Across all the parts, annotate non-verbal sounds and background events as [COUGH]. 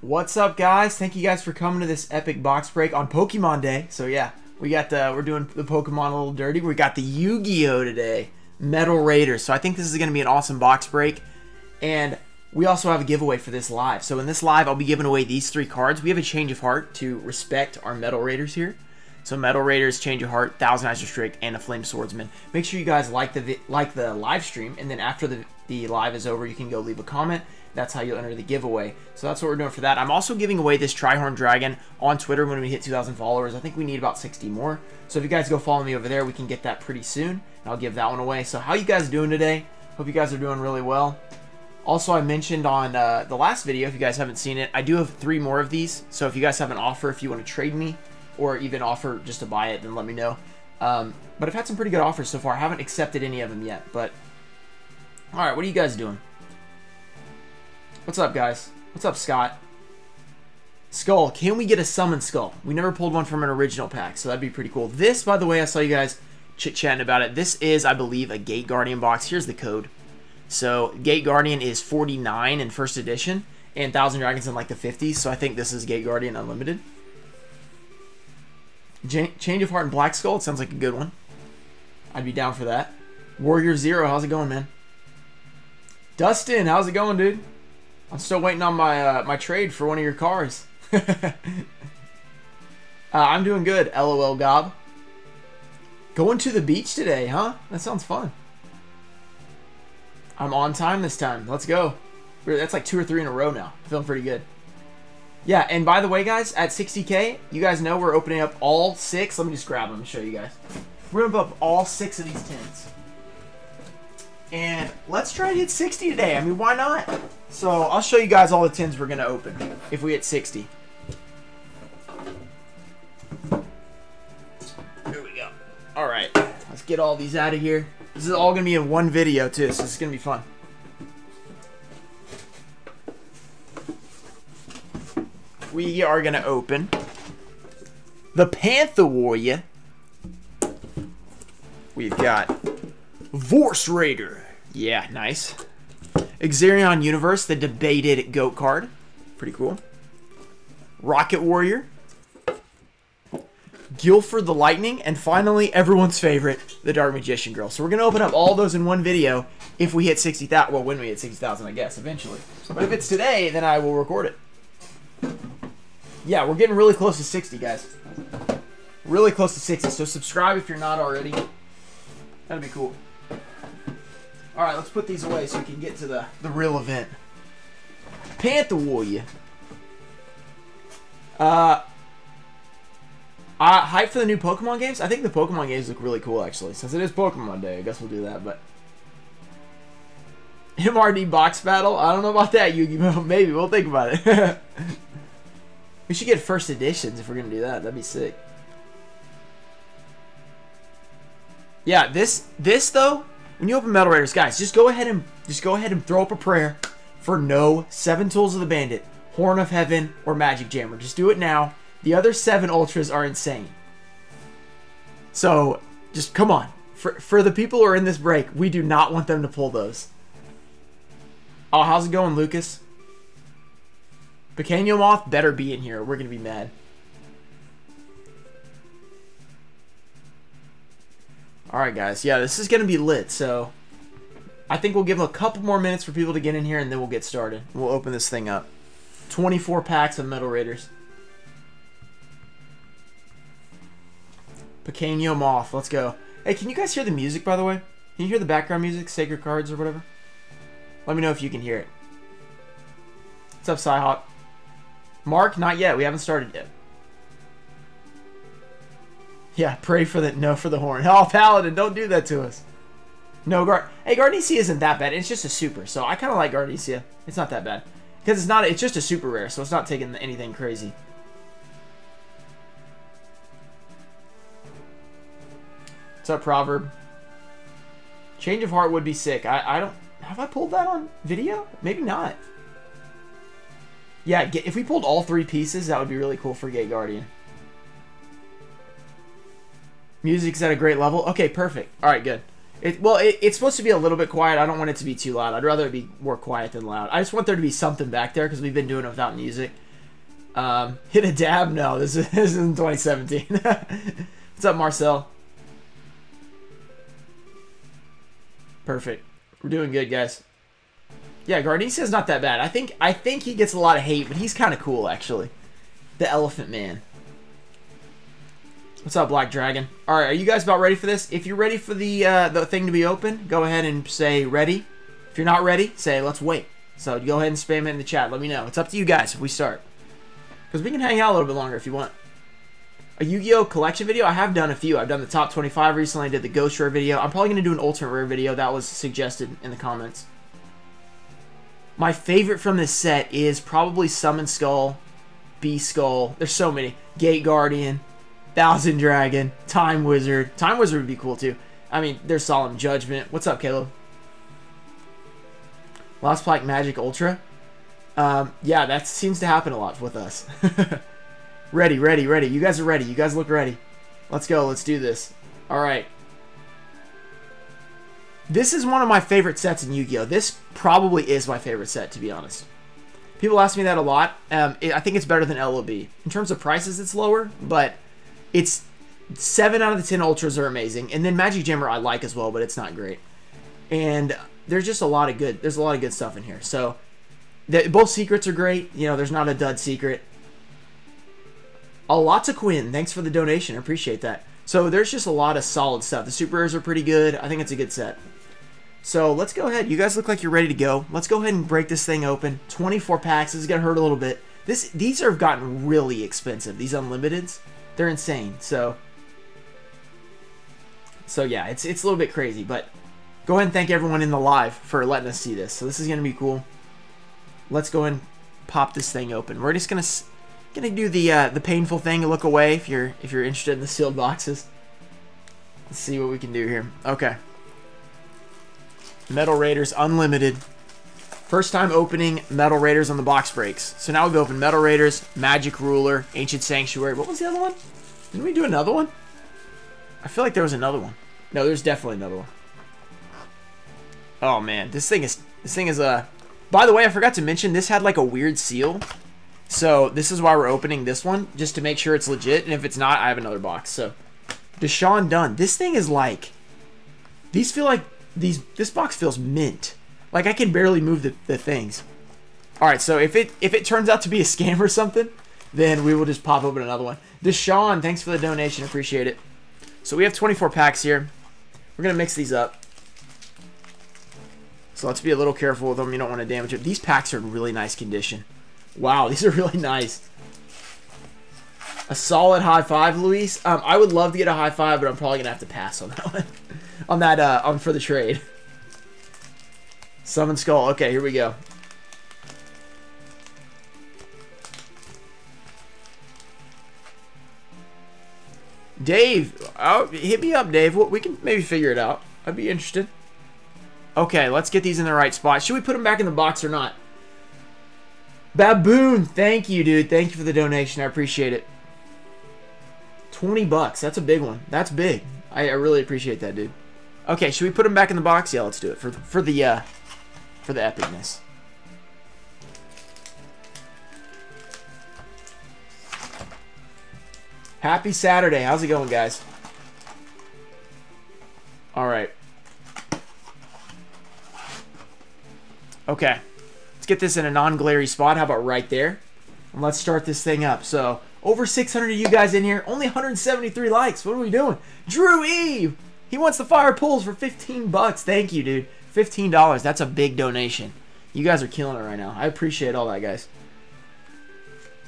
What's up, guys? Thank you guys for coming to this epic box break on Pokemon Day. So yeah, we got the we're doing the Pokemon a little dirty. We got the Yu-Gi-Oh today, Metal Raiders. So I think this is going to be an awesome box break, and we also have a giveaway for this live. So in this live, I'll be giving away these three cards. We have a change of heart to respect our Metal Raiders here. So Metal Raiders, Change of Heart, Thousand Eyes Restrict, and a Flame Swordsman. Make sure you guys like the like the live stream, and then after the the live is over, you can go leave a comment that's how you'll enter the giveaway. So that's what we're doing for that. I'm also giving away this Trihorn Dragon on Twitter when we hit 2,000 followers. I think we need about 60 more. So if you guys go follow me over there, we can get that pretty soon. And I'll give that one away. So how you guys doing today? Hope you guys are doing really well. Also, I mentioned on uh, the last video, if you guys haven't seen it, I do have three more of these. So if you guys have an offer, if you want to trade me, or even offer just to buy it, then let me know. Um, but I've had some pretty good offers so far. I haven't accepted any of them yet, but... Alright, what are you guys doing? What's up, guys? What's up, Scott? Skull. Can we get a summon skull? We never pulled one from an original pack, so that'd be pretty cool. This, by the way, I saw you guys chit-chatting about it. This is, I believe, a Gate Guardian box. Here's the code. So, Gate Guardian is 49 in first edition, and Thousand Dragons in, like, the 50s, so I think this is Gate Guardian Unlimited. Change of Heart and Black Skull. It sounds like a good one. I'd be down for that. Warrior Zero. How's it going, man? Dustin, how's it going, dude? I'm still waiting on my uh, my trade for one of your cars. [LAUGHS] uh, I'm doing good. LOL Gob. Going to the beach today, huh? That sounds fun. I'm on time this time. Let's go. That's like two or three in a row now. Feeling pretty good. Yeah, and by the way, guys, at 60k, you guys know we're opening up all six. Let me just grab them and show you guys. We're going to up all six of these tins. And let's try to hit 60 today. I mean, why not? So I'll show you guys all the tins we're going to open if we hit 60. Here we go. All right, let's get all these out of here. This is all going to be in one video, too, so it's going to be fun. We are going to open the Panther Warrior. We've got Vorse Raider. Yeah, nice. Exarion Universe, the debated GOAT card. Pretty cool. Rocket Warrior. Guilford the Lightning, and finally, everyone's favorite, the Dark Magician Girl. So we're going to open up all those in one video if we hit 60,000. Well, when we hit 60,000, I guess, eventually. But if it's today, then I will record it. Yeah, we're getting really close to 60, guys. Really close to 60. So subscribe if you're not already. That'd be cool. All right, let's put these away so we can get to the, the real event. Panther Warrior. Uh, uh, hype for the new Pokemon games? I think the Pokemon games look really cool, actually. Since it is Pokemon Day, I guess we'll do that, but... MRD box battle? I don't know about that, Yu-Gi-Oh! [LAUGHS] Maybe, we'll think about it. [LAUGHS] we should get first editions if we're gonna do that. That'd be sick. Yeah, this, this though, when you open Metal Raiders, guys, just go ahead and just go ahead and throw up a prayer for no Seven Tools of the Bandit, Horn of Heaven, or Magic Jammer. Just do it now. The other seven ultras are insane. So, just come on. For, for the people who are in this break, we do not want them to pull those. Oh, how's it going, Lucas? Pequeño Moth better be in here. We're to be mad. Alright, guys. Yeah, this is going to be lit, so... I think we'll give them a couple more minutes for people to get in here, and then we'll get started. We'll open this thing up. 24 packs of Metal Raiders. Pequeño Moth. Let's go. Hey, can you guys hear the music, by the way? Can you hear the background music? Sacred Cards or whatever? Let me know if you can hear it. What's up, Psyhawk? Mark, not yet. We haven't started yet. Yeah, pray for the no for the horn. Oh, Paladin, don't do that to us. No, Guard. Hey, Garnecia isn't that bad. It's just a super, so I kind of like Garnecia. It's not that bad because it's not. It's just a super rare, so it's not taking anything crazy. What's up, Proverb? Change of heart would be sick. I I don't have I pulled that on video. Maybe not. Yeah, if we pulled all three pieces, that would be really cool for Gate Guardian. Music's at a great level. Okay, perfect. All right, good. It, well, it, it's supposed to be a little bit quiet. I don't want it to be too loud. I'd rather it be more quiet than loud. I just want there to be something back there because we've been doing it without music. Um, [LAUGHS] hit a dab? No, [LAUGHS] this is, this is in 2017. [LAUGHS] What's up, Marcel? Perfect. We're doing good, guys. Yeah, is not that bad. I think I think he gets a lot of hate, but he's kind of cool, actually. The Elephant Man. What's up, Black Dragon? All right, are you guys about ready for this? If you're ready for the uh, the thing to be open, go ahead and say ready. If you're not ready, say let's wait. So go ahead and spam it in the chat. Let me know. It's up to you guys if we start. Because we can hang out a little bit longer if you want. A Yu-Gi-Oh! collection video? I have done a few. I've done the top 25 recently. I did the Ghost Rare video. I'm probably going to do an Ultimate Rare video. That was suggested in the comments. My favorite from this set is probably Summon Skull, Beast Skull. There's so many. Gate Guardian, Thousand Dragon, Time Wizard. Time Wizard would be cool too. I mean, there's Solemn Judgment. What's up, Caleb? Lost Plaque Magic Ultra. Um, yeah, that seems to happen a lot with us. [LAUGHS] ready, ready, ready. You guys are ready. You guys look ready. Let's go. Let's do this. All right. This is one of my favorite sets in Yu-Gi-Oh! This probably is my favorite set, to be honest. People ask me that a lot. Um, it, I think it's better than LOB. In terms of prices, it's lower, but it's 7 out of the 10 Ultras are amazing. And then Magic Jammer I like as well, but it's not great. And there's just a lot of good, there's a lot of good stuff in here. So, the, both secrets are great. You know, there's not a dud secret. A lot to Quinn. Thanks for the donation. I appreciate that. So there's just a lot of solid stuff. The super rares are pretty good. I think it's a good set. So let's go ahead. You guys look like you're ready to go. Let's go ahead and break this thing open. 24 packs. This is to hurt a little bit. This These have gotten really expensive. These Unlimiteds. They're insane. So, so yeah, it's, it's a little bit crazy. But go ahead and thank everyone in the live for letting us see this. So this is to be cool. Let's go and pop this thing open. We're just to gonna do the uh, the painful thing and look away if you're if you're interested in the sealed boxes. Let's see what we can do here. Okay. Metal Raiders Unlimited. First time opening Metal Raiders on the box breaks. So now we've opened Metal Raiders, Magic Ruler, Ancient Sanctuary. What was the other one? Didn't we do another one? I feel like there was another one. No, there's definitely another one. Oh man, this thing is this thing is a. Uh... By the way, I forgot to mention this had like a weird seal. So this is why we're opening this one just to make sure it's legit. And if it's not, I have another box. So Deshaun Dunn. This thing is like. These feel like these this box feels mint. Like I can barely move the, the things. Alright, so if it if it turns out to be a scam or something, then we will just pop open another one. Deshaun, thanks for the donation. Appreciate it. So we have 24 packs here. We're going to mix these up. So let's be a little careful with them. You don't want to damage it. These packs are in really nice condition. Wow, [LAUGHS] these are really nice. A solid high five, Luis. Um, I would love to get a high five, but I'm probably going to have to pass on that one [LAUGHS] on that uh, on for the trade. Summon Skull. Okay, here we go. Dave, oh, hit me up, Dave. We can maybe figure it out. I'd be interested. Okay, let's get these in the right spot. Should we put them back in the box or not? Baboon, thank you, dude. Thank you for the donation. I appreciate it. 20 bucks. That's a big one. That's big. I, I really appreciate that, dude. Okay, should we put them back in the box? Yeah, let's do it for for the uh, for the epicness. Happy Saturday. How's it going, guys? All right. Okay. Let's get this in a non-glary spot. How about right there? And let's start this thing up. So, over 600 of you guys in here. Only 173 likes. What are we doing? Drew Eve! He wants the fire pulls for 15 bucks. Thank you, dude. $15. That's a big donation. You guys are killing it right now. I appreciate all that, guys.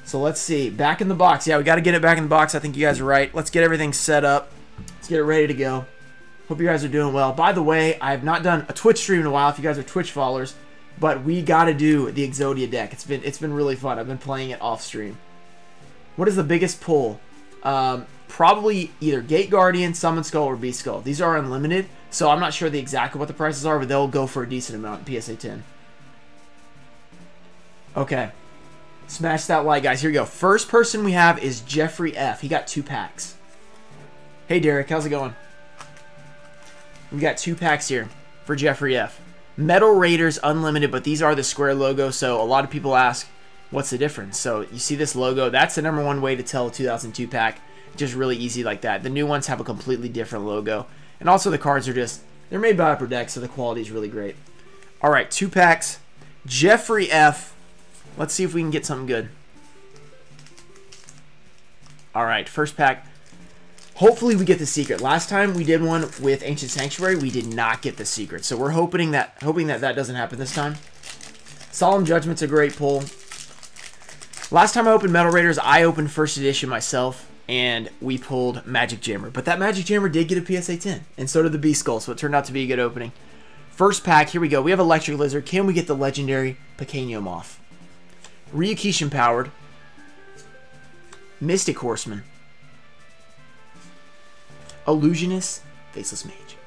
So let's see. Back in the box. Yeah, we got to get it back in the box. I think you guys are right. Let's get everything set up. Let's get it ready to go. Hope you guys are doing well. By the way, I have not done a Twitch stream in a while if you guys are Twitch followers, but we got to do the Exodia deck. It's been it's been really fun. I've been playing it off stream. What is the biggest pull? Um, probably either Gate Guardian, Summon Skull, or Beast Skull. These are unlimited, so I'm not sure the exactly what the prices are, but they'll go for a decent amount PSA 10. Okay. Smash that like, guys. Here we go. First person we have is Jeffrey F. He got two packs. Hey, Derek. How's it going? We got two packs here for Jeffrey F. Metal Raiders Unlimited, but these are the square logo, so a lot of people ask, what's the difference? So you see this logo, that's the number one way to tell a 2002 pack. Just really easy like that. The new ones have a completely different logo. And also the cards are just, they're made by Upper Deck, so the quality is really great. All right, two packs. Jeffrey F. Let's see if we can get something good. All right, first pack. Hopefully we get the secret. Last time we did one with Ancient Sanctuary, we did not get the secret. So we're hoping that hoping that that doesn't happen this time. Solemn Judgment's a great pull. Last time I opened Metal Raiders, I opened first edition myself, and we pulled Magic Jammer. But that Magic Jammer did get a PSA 10, and so did the Beast Skull, so it turned out to be a good opening. First pack, here we go. We have Electric Lizard. Can we get the legendary Pequeño Moth? Ryukishin Powered. Mystic Horseman. Illusionist. Faceless Mage.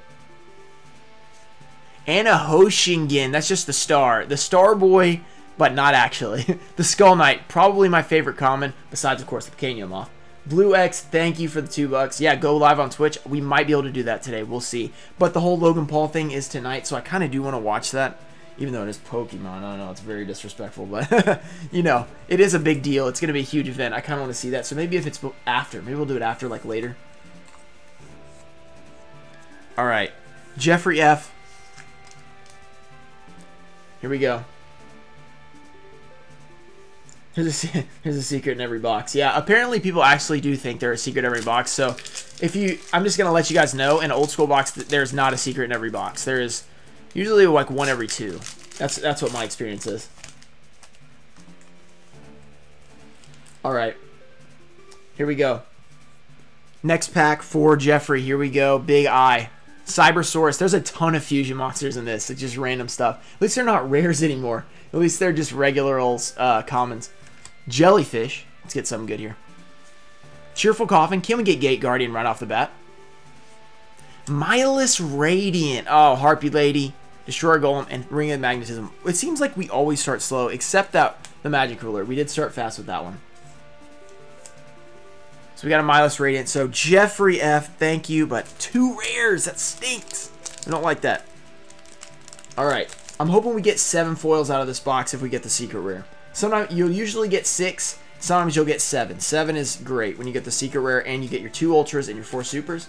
And a Hoshiningen. That's just the star. The Star Boy, but not actually. [LAUGHS] the Skull Knight. Probably my favorite common, besides, of course, the Pequeño Moth. Blue X, thank you for the two bucks. Yeah, go live on Twitch. We might be able to do that today. We'll see. But the whole Logan Paul thing is tonight, so I kind of do want to watch that. Even though it is Pokemon. I know, it's very disrespectful, but, [LAUGHS] you know, it is a big deal. It's going to be a huge event. I kind of want to see that. So maybe if it's after. Maybe we'll do it after, like, later. All right. Jeffrey F. Here we go. Here's a, [LAUGHS] here's a secret in every box. Yeah, apparently people actually do think there's a secret in every box. So if you, I'm just going to let you guys know, in old school box, there's not a secret in every box. There is usually like one every two. That's, that's what my experience is. All right. Here we go. Next pack for Jeffrey. Here we go. Big Eye. Cybersaurus. There's a ton of fusion monsters in this. It's just random stuff. At least they're not [LAUGHS] rares anymore. At least they're just regular old uh, commons. Jellyfish. Let's get something good here. Cheerful Coffin. Can we get Gate Guardian right off the bat? Milus Radiant. Oh, Harpy Lady. Destroyer Golem and Ring of Magnetism. It seems like we always start slow, except that the Magic Ruler. We did start fast with that one. So we got a Milus Radiant. So Jeffrey F, thank you, but two rares. That stinks. I don't like that. All right. I'm hoping we get seven foils out of this box if we get the secret rare. Sometimes you'll usually get six. Sometimes you'll get seven. Seven is great when you get the secret rare and you get your two ultras and your four supers.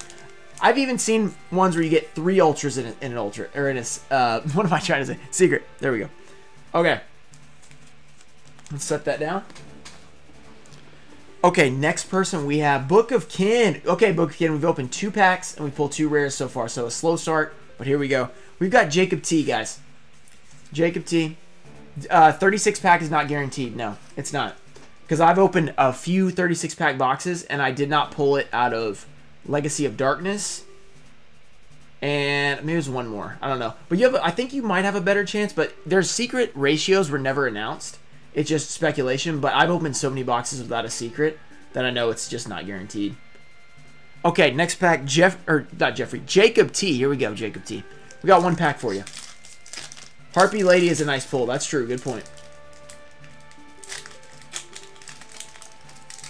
I've even seen ones where you get three ultras in, an ultra or in a. Uh, [LAUGHS] what am I trying to say? Secret. There we go. Okay. Let's set that down. Okay, next person we have Book of Kin. Okay, Book of Kin, we've opened two packs and we pulled two rares so far. So a slow start, but here we go. We've got Jacob T, guys. Jacob T. Uh, 36 pack is not guaranteed. No, it's not. Because I've opened a few 36 pack boxes and I did not pull it out of Legacy of Darkness. And maybe there's one more. I don't know. But you have, I think you might have a better chance. But their secret ratios were never announced. It's just speculation. But I've opened so many boxes without a secret that I know it's just not guaranteed. Okay, next pack, Jeff or not Jeffrey, Jacob T. Here we go, Jacob T. We got one pack for you. Harpy Lady is a nice pull. That's true. Good point.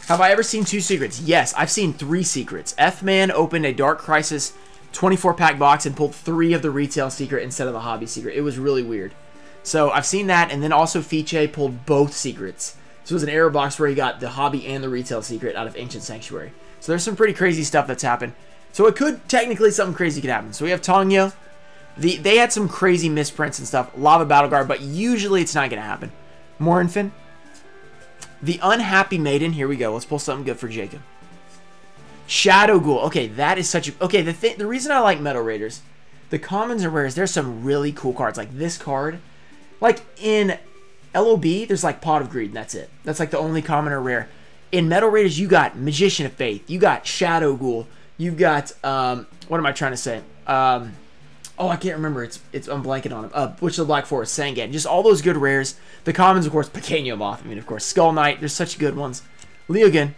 Have I ever seen two secrets? Yes, I've seen three secrets. F-Man opened a Dark Crisis 24-pack box and pulled three of the retail secret instead of the hobby secret. It was really weird. So I've seen that, and then also Fiche pulled both secrets. So it was an error box where he got the hobby and the retail secret out of Ancient Sanctuary. So there's some pretty crazy stuff that's happened. So it could, technically, something crazy could happen. So we have Tongyo, the, they had some crazy misprints and stuff. Lava Battle Guard, but usually it's not going to happen. Morinphen. The Unhappy Maiden. Here we go. Let's pull something good for Jacob. Shadow Ghoul. Okay, that is such a... Okay, the, th the reason I like Metal Raiders, the commons and rares, there's some really cool cards. Like this card. Like in LOB, there's like Pot of Greed, and that's it. That's like the only common or rare. In Metal Raiders, you got Magician of Faith. You got Shadow Ghoul. You've got... Um, what am I trying to say? Um... Oh, I can't remember. It's it's I'm blanking on him. Uh, Witch of the Black Forest, Sangan. Just all those good rares. The commons, of course, Pequeño Moth. I mean, of course, Skull Knight. There's such good ones. Leogun,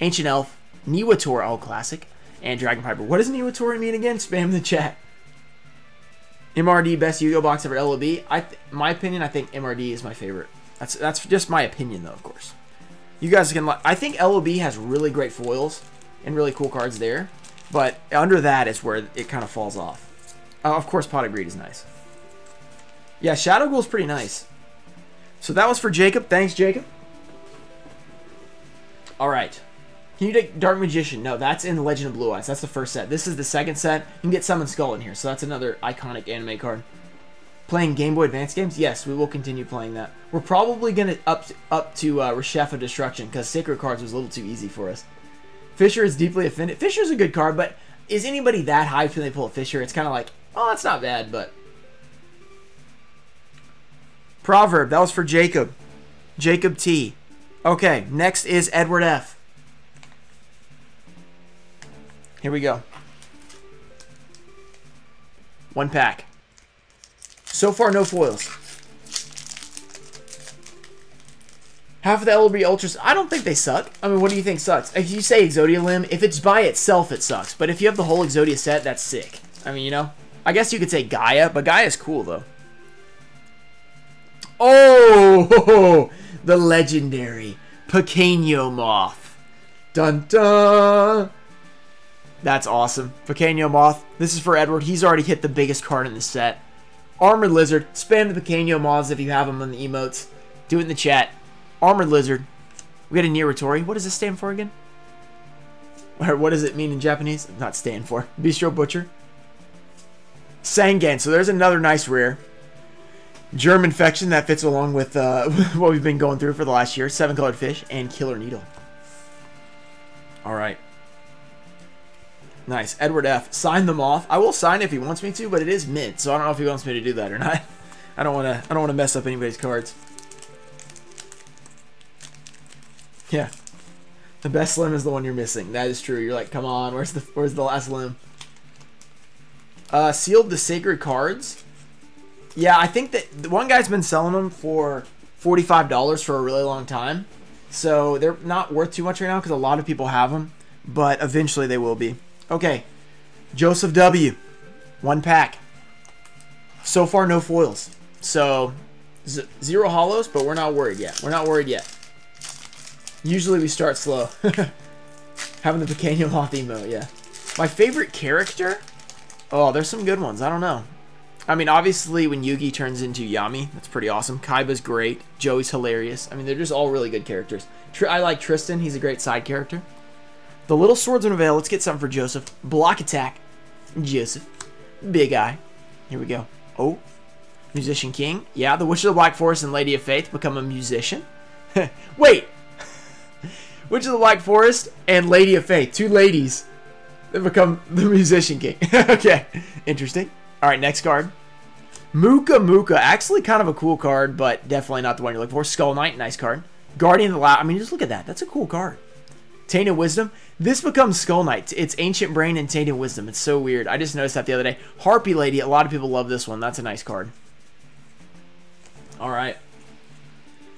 Ancient Elf, Niwator, all classic, and Dragon Piper. What does Niwator mean again? Spam the chat. MRD best Yu-Gi-Oh box ever LOB. I my opinion, I think MRD is my favorite. That's that's just my opinion though, of course. You guys can like. I think LOB has really great foils and really cool cards there, but under that is where it kind of falls off. Uh, of course, Pot of Greed is nice. Yeah, Shadow Ghoul is pretty nice. So that was for Jacob. Thanks, Jacob. All right. Can you take Dark Magician? No, that's in Legend of Blue Eyes. That's the first set. This is the second set. You can get Summon Skull in here, so that's another iconic anime card. Playing Game Boy Advance games? Yes, we will continue playing that. We're probably going to up up to uh, of Destruction because Sacred Cards was a little too easy for us. Fisher is deeply offended. Fisher's a good card, but is anybody that hyped when they pull a Fisher? It's kind of like, oh, that's not bad, but... Proverb, that was for Jacob. Jacob T. Okay, next is Edward F. Here we go. One pack. So far, no foils. Half of the LB Ultras, I don't think they suck. I mean, what do you think sucks? If you say Exodia Limb, if it's by itself, it sucks. But if you have the whole Exodia set, that's sick. I mean, you know? I guess you could say Gaia, but Gaia's cool, though. Oh! [LAUGHS] The legendary Pequeño Moth. Dun dun! That's awesome. Pequeño Moth. This is for Edward. He's already hit the biggest card in the set. Armored Lizard. Spam the Pequeño Moths if you have them in the emotes. Do it in the chat. Armored Lizard. We got a Niwatori. What does this stand for again? Or [LAUGHS] what does it mean in Japanese? Not stand for. Bistro Butcher. Sangan. So there's another nice rare. Germ Infection. That fits along with uh, [LAUGHS] what we've been going through for the last year. Seven Colored Fish. And Killer Needle. Alright. Nice. Edward F. Sign them off. I will sign if he wants me to, but it is mint, so I don't know if he wants me to do that or not. [LAUGHS] I don't want to. I don't want to mess up anybody's cards. Yeah. The best limb is the one you're missing. That is true. You're like, come on, where's the where's the last limb? Uh, sealed the sacred cards. Yeah, I think that one guy's been selling them for forty-five dollars for a really long time, so they're not worth too much right now because a lot of people have them, but eventually they will be. Okay, Joseph W. One pack. So far, no foils. So zero hollows, but we're not worried yet. We're not worried yet. Usually we start slow. [LAUGHS] Having the Pequeño Moth emote, yeah. My favorite character? Oh, there's some good ones. I don't know. I mean, obviously, when Yugi turns into Yami, that's pretty awesome. Kaiba's great. Joey's hilarious. I mean, they're just all really good characters. Tr I like Tristan. He's a great side character. The Little Swordsman of Aile. Let's get something for Joseph. Block attack. Joseph. Big Eye. Here we go. Oh. Musician King. Yeah, the Witch of the Black Forest and Lady of Faith become a musician. [LAUGHS] Wait, [LAUGHS] Witch of the Black Forest and Lady of Faith. Two ladies that become the Musician King. [LAUGHS] okay, interesting. All right, next card. Muka Muka. Actually kind of a cool card, but definitely not the one you're looking for. Skull Knight, nice card. Guardian of the Loud. I mean, just look at that. That's a cool card. Tainted Wisdom. This becomes Skull Knight. It's Ancient Brain and Tainted Wisdom. It's so weird. I just noticed that the other day. Harpy Lady. A lot of people love this one. That's a nice card. All right.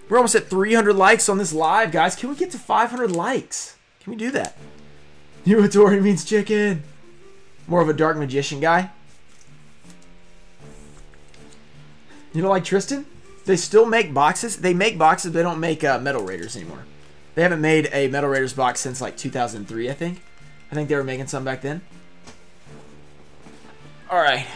We're almost at 300 likes on this live, guys. Can we get to 500 likes? Can we do that? Niwatori means chicken. More of a dark magician guy. You know, like Tristan? They still make boxes. They make boxes, they don't make uh, Metal Raiders anymore. They haven't made a Metal Raiders box since like 2003, I think. I think they were making some back then. All right.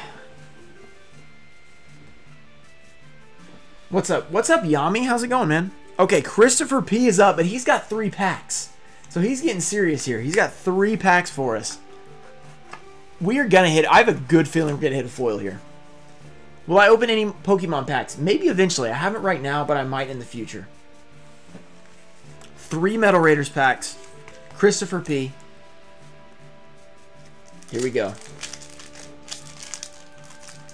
What's up? What's up, Yami? How's it going, man? Okay, Christopher P is up, but he's got three packs. So he's getting serious here. He's got three packs for us. We are going to hit... I have a good feeling we're going to hit a foil here. Will I open any Pokemon packs? Maybe eventually. I haven't right now, but I might in the future. Three Metal Raiders packs. Christopher P. Here we go.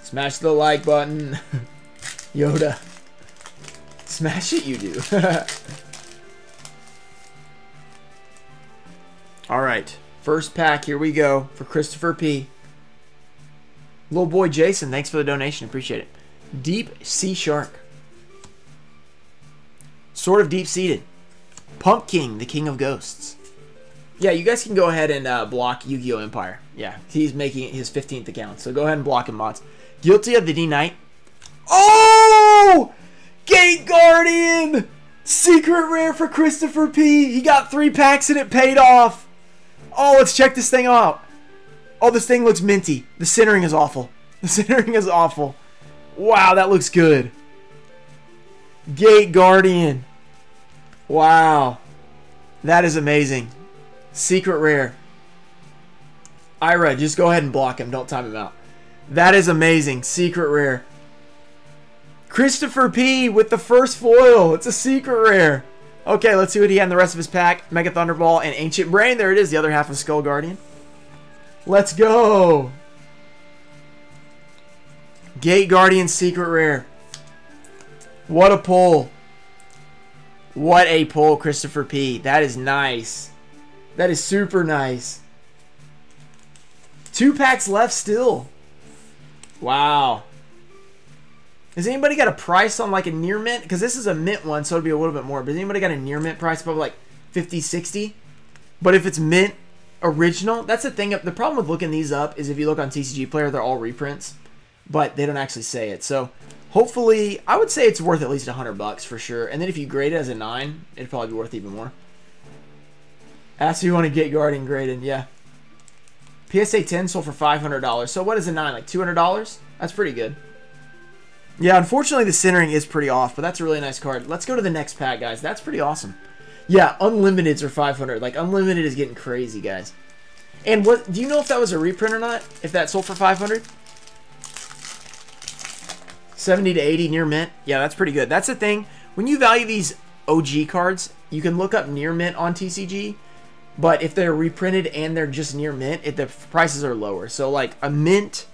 Smash the like button. [LAUGHS] Yoda. Smash it, you do. [LAUGHS] Alright. First pack, here we go for Christopher P. Little boy Jason, thanks for the donation. Appreciate it. Deep Sea Shark. Sort of deep-seated. Pump King, the King of Ghosts. Yeah, you guys can go ahead and uh, block Yu-Gi-Oh! Empire. Yeah, he's making his 15th account, so go ahead and block him, mods. Guilty of the D-Knight. Oh! Gate Guardian! Secret rare for Christopher P. He got three packs and it paid off. Oh, let's check this thing out. Oh, this thing looks minty. The centering is awful. [LAUGHS] The centering is awful. Wow, that looks good. Gate Guardian. Wow. That is amazing. Secret rare. Ira, just go ahead and block him. Don't time him out. That is amazing. Secret rare. Christopher P with the first foil. It's a secret rare. Okay, let's see what he had in the rest of his pack. Mega Thunderball and Ancient Brain. There it is, the other half of Skull Guardian. Let's go. Gate Guardian Secret Rare. What a pull. What a pull, Christopher P. That is nice. That is super nice. Two packs left still. Wow. Has anybody got a price on like a near mint? Because this is a mint one, so it'd be a little bit more. But has anybody got a near mint price? Probably like 50, 60. But if it's mint original, that's the thing. The problem with looking these up is if you look on TCG Player, they're all reprints. But they don't actually say it. So hopefully, I would say it's worth at least 100 bucks for sure. And then if you grade it as a 9, it'd probably be worth even more. Ask if you want to get Guardian graded. Yeah. PSA 10 sold for $500. So what is a 9? Like $200? That's pretty good. Yeah, unfortunately the centering is pretty off, but that's a really nice card. Let's go to the next pack, guys. That's pretty awesome. Yeah, unlimiteds are 500. Like unlimited is getting crazy, guys. And what do you know if that was a reprint or not? If that sold for 500? 70 to 80 near mint. Yeah, that's pretty good. That's the thing. When you value these OG cards, you can look up near mint on TCG, but if they're reprinted and they're just near mint, it, the prices are lower. So like a mint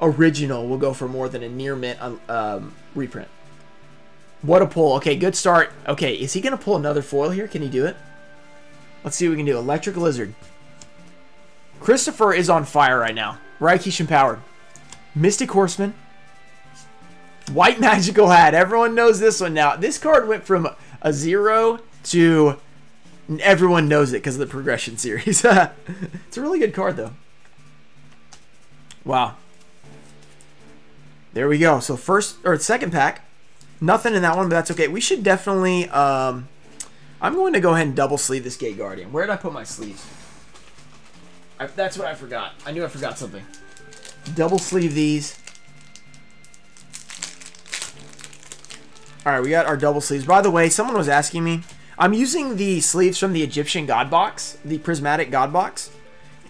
original will go for more than a near mint um, um, reprint. What a pull. Okay, good start. Okay, is he going to pull another foil here? Can he do it? Let's see what we can do. Electric Lizard. Christopher is on fire right now. Ryukishin Empowered. Mystic Horseman. White [LAUGHS] Magical Hat. Everyone knows this one now. This card went from a zero to everyone knows it because of the progression series. [LAUGHS] it's a really good card, though. Wow. There we go. So first or second pack, nothing in that one, but that's okay. We should definitely. Um, I'm going to go ahead and double sleeve this Gate Guardian. Where did I put my sleeves? I, that's what I forgot. I knew I forgot something. Double sleeve these. All right, we got our double sleeves. By the way, someone was asking me. I'm using the sleeves from the Egyptian God Box, the Prismatic God Box,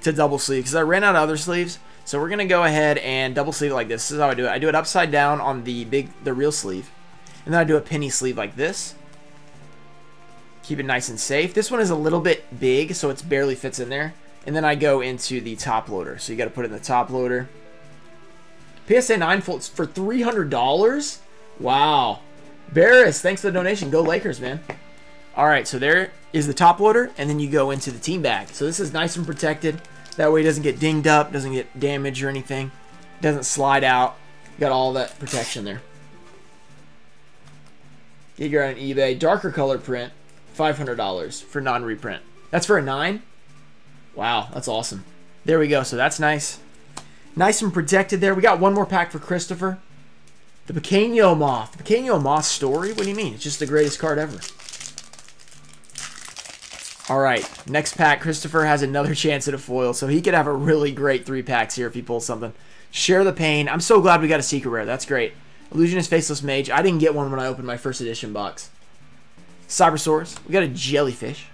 to double sleeve because I ran out of other sleeves. So we're going to go ahead and double sleeve like this. This is how I do it. I do it upside down on the big, the real sleeve. And then I do a penny sleeve like this. Keep it nice and safe. This one is a little bit big, so it barely fits in there. And then I go into the top loader. So you got to put it in the top loader. PSA 9 folds for $300? Wow. Barris, thanks for the donation. Go Lakers, man. All right, so there is the top loader, and then you go into the team bag. So this is nice and protected. That way it doesn't get dinged up, doesn't get damaged or anything. Doesn't slide out. Got all that protection there. Get on eBay. Darker color print, $500 for non-reprint. That's for a 9? Wow, that's awesome. There we go. So that's nice. Nice and protected there. We got one more pack for Christopher. The Pequeño Moth. The Pequeño Moth story? What do you mean? It's just the greatest card ever. All right, next pack. Christopher has another [LAUGHS] chance at a foil, so he could have a really great three packs here if he pulls something. Share the pain. I'm so glad we got a secret rare. That's great. Illusionist Faceless Mage. I didn't get one when I opened my first edition box. Cybersaurus. We got a Jellyfish.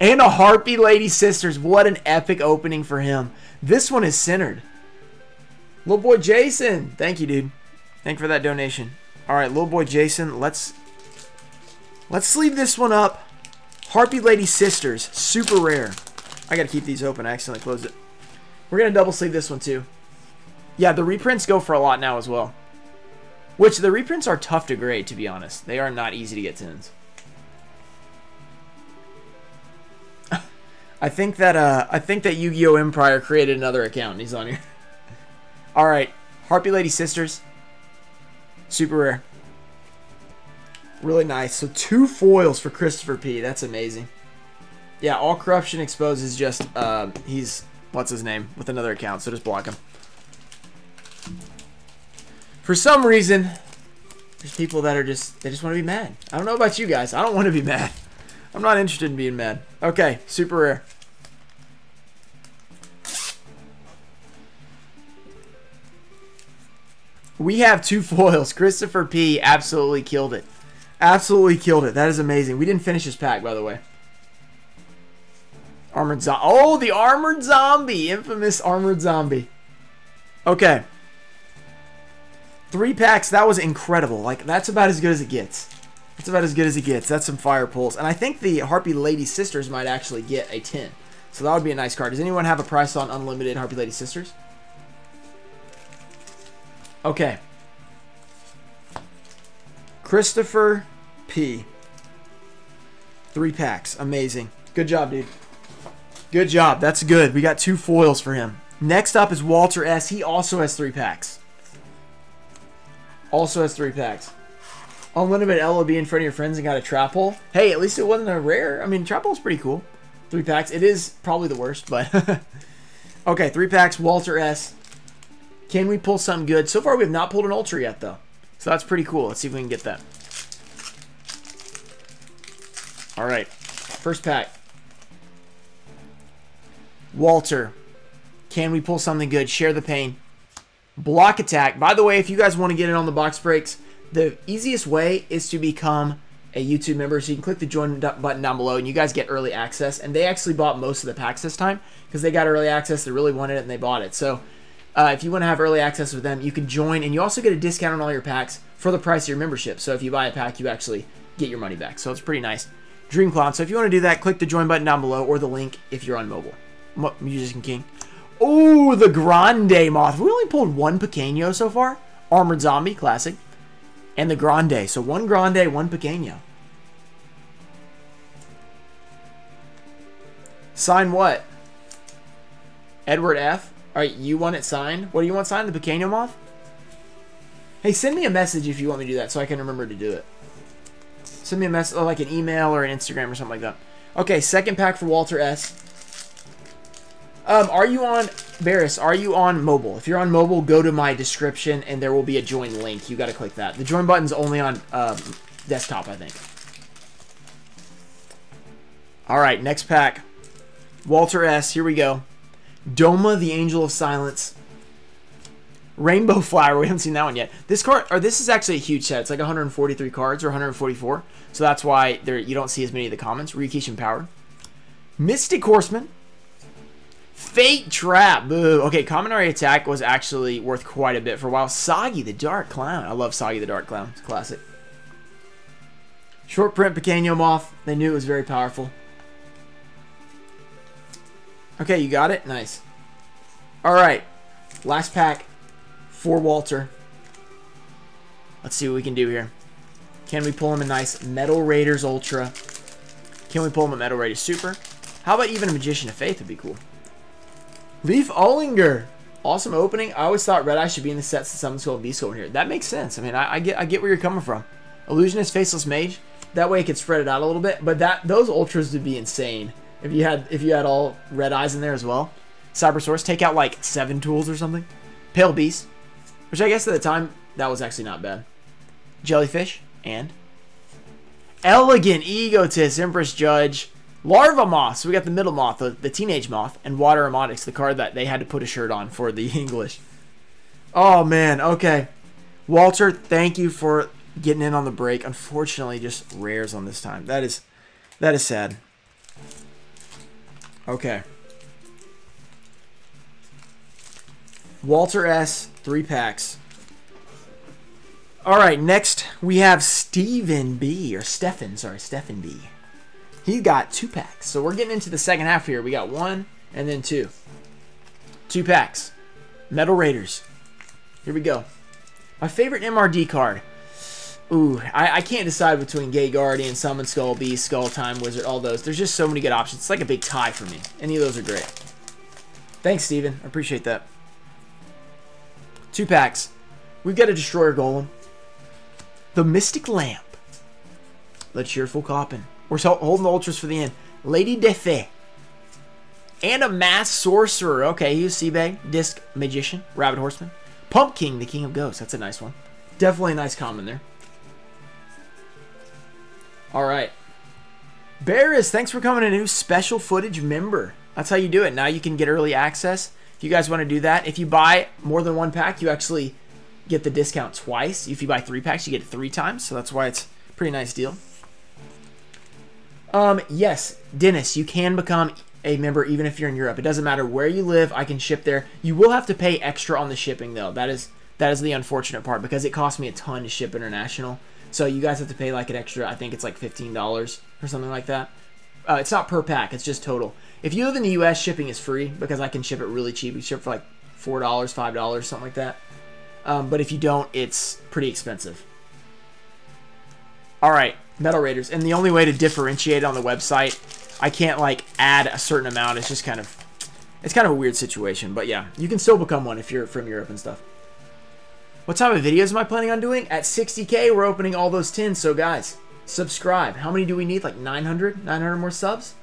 And a Harpy Lady Sisters. What an epic opening for him. This one is centered. Little boy Jason. Thank you, dude. Thank you for that donation. All right, little boy Jason. Let's let's sleeve this one up. Harpy Lady Sisters. Super rare. I got to keep these open. I accidentally closed it. We're to double sleeve this one, too. Yeah, the reprints go for a lot now as well. Which, the reprints are tough to grade, to be honest. They are not easy to get tins. [LAUGHS] I think that, uh, I think that Yu-Gi-Oh! Empire created another account. He's on here. [LAUGHS] Alright. Harpy Lady Sisters. Super rare. Really nice. So two foils for Christopher P. That's amazing. Yeah, all corruption exposed is just, uh, he's, what's his name, with another account, so just block him. For some reason, there's people that are just, they just want to be mad. I don't know about you guys. I don't want to be [LAUGHS] mad. I'm not interested in being mad. Okay, super rare. We have two [LAUGHS] foils. Christopher P. absolutely killed it. Absolutely killed it. That is amazing. We didn't finish this pack, by the way. Armored zombie. Oh, the armored zombie. Infamous armored zombie. Okay. Three packs. That was incredible. Like, that's about as good as it gets. That's about as good as it gets. That's some fire pulls. And I think the Harpy Lady Sisters might actually get a 10. So that would be a nice card. Does anyone have a price on Unlimited Harpy Lady Sisters? Okay. Christopher P. Three packs. Amazing. Good job, dude. Good job. That's good. We got two foils for him. Next up is Walter S. He also has three packs. Also has three packs. Oh, Unlimited LOB in front of your friends and got a trap hole. Hey, at least it wasn't a rare. I mean, trap hole's pretty cool. Three packs. It is probably the worst, but... [LAUGHS] okay, three packs. Walter S. Can we pull something good? So far, we have not pulled an Ultra yet, though. So that's pretty cool. Let's see if we can get that. All right. First pack. Walter. Can we pull something good? Share the pain. Block attack. By the way, if you guys want to get in on the box breaks, the easiest way is to become a YouTube member. So you can click the join button down below and you guys get early access. And they actually bought most of the packs this time because they got early access. They really wanted it and they bought it. So uh, if you want to have early access with them, you can join and you also get a discount on all your packs for the price of your membership. So if you buy a pack, you actually get your money back. So it's pretty nice. Dream Clown. So if you want to do that, click the join button down below or the link if you're on mobile. Musician King. Oh, the Grande Moth. We only pulled one Pequeño so far. Armored Zombie, classic. And the Grande. So one Grande, one Pequeño. Sign what? Edward F. All right, you want it signed? What do you want signed? The Pequeño Moth? Hey, send me a message if you want me to do that so I can remember to do it. Send me a message, like an email or an Instagram or something like that. Okay, second pack for Walter S. Um, are you on, Barris, are you on mobile? If you're on mobile, go to my description and there will be a join link. You got to click that. The join button's only on um, desktop, I think. All right, next pack. Walter S. Here we go. Doma, the Angel of Silence. Rainbow [LAUGHS] Flower. We haven't seen that one yet. This card, or this is actually a huge set. It's like 143 cards or 144. So that's why there you don't see as many of the commons. Ryukishin Power. Mystic Horseman. Fake Trap. Boo. Okay, Commonary Attack was actually worth quite a bit for a while. Saggi the Dark Clown. I love Saggi the Dark Clown. It's classic. Short print Pequeño Moth. They knew it was very powerful. Okay, you got it? Nice. Alright. Last pack for Walter. Let's see what we can do here. Can we pull him a nice Metal Raiders Ultra? Can we pull him a Metal Raiders Super? How about even a Magician of Faith would be cool. Leaf Ollinger. Awesome opening. I always thought Red Eye should be in the sets of Summon Skull and Beast Skull here. That makes sense. I mean, I, I, get I get where you're coming from. Illusionist, Faceless Mage. That way it could spread it out a little bit. But that those Ultras would be insane if you had if you had all Red Eyes in there as well. Cybersaurus. Take out like seven tools or something. Pale Beast. Which I guess at the time, that was actually not bad. Jellyfish. And Elegant Egotist, Empress Judge, Larva Moth. So we got the middle moth, the, the teenage moth, and Water Omotics, the card that they had to put a shirt on for the [LAUGHS] English. Oh man, okay. Walter, thank you for getting in on the break. Unfortunately, just rares on this time. That is that is sad. Okay. Walter S, three packs. All right, next we have Stephen B, or Stefan, sorry, Stefan B. He got two packs. So we're getting into the second half here. We got one and then two. Two packs. Metal Raiders. Here we go. My favorite MRD card. Ooh, I, I can't decide between Gate Guardian, Summon Skull, Beast, Skull Time, Wizard, all those. There's just so many good options. It's like a big tie for me. Any of those are great. Thanks, Steven. I appreciate that. Two packs. We've got a Destroyer Golem. The Mystic Lamp. The Cheerful Coffin. We're holding the Ultras for the end. Lady of Faith. And a Masked Sorcerer. Okay, he's Seabag. Disc Magician. Rabid Horseman. Pumpkin, the King of Ghosts. That's a nice one. Definitely a nice common there. All right. Barris, thanks for coming a new special footage member. That's how you do it. Now you can get early access. If you guys want to do that, if you buy more than one pack, you actually get the discount twice. If you buy three packs, you get it three times. So that's why it's a pretty nice deal. Um, yes, Dennis, you can become a member even if you're in Europe. It doesn't matter where you live. I can ship there. You will have to pay extra on the shipping though. That is that is the unfortunate part because it costs me a ton to ship international. So you guys have to pay like an extra. I think it's like fifteen dollars or something like that. Uh, it's not per pack. It's just total. If you live in the U.S., shipping is free because I can ship it really cheap. You ship for like four dollars, five dollars, something like that. Um, but if you don't, it's pretty expensive. All right, Metal Raiders, and the only way to differentiate on the website, I can't like add a certain amount. It's just kind of, it's kind of a weird situation. But yeah, you can still become one if you're from Europe and stuff. What type of videos am I planning on doing? At 60k, we're opening all those tins. So guys, subscribe. How many do we need? Like 900? 900 more subs?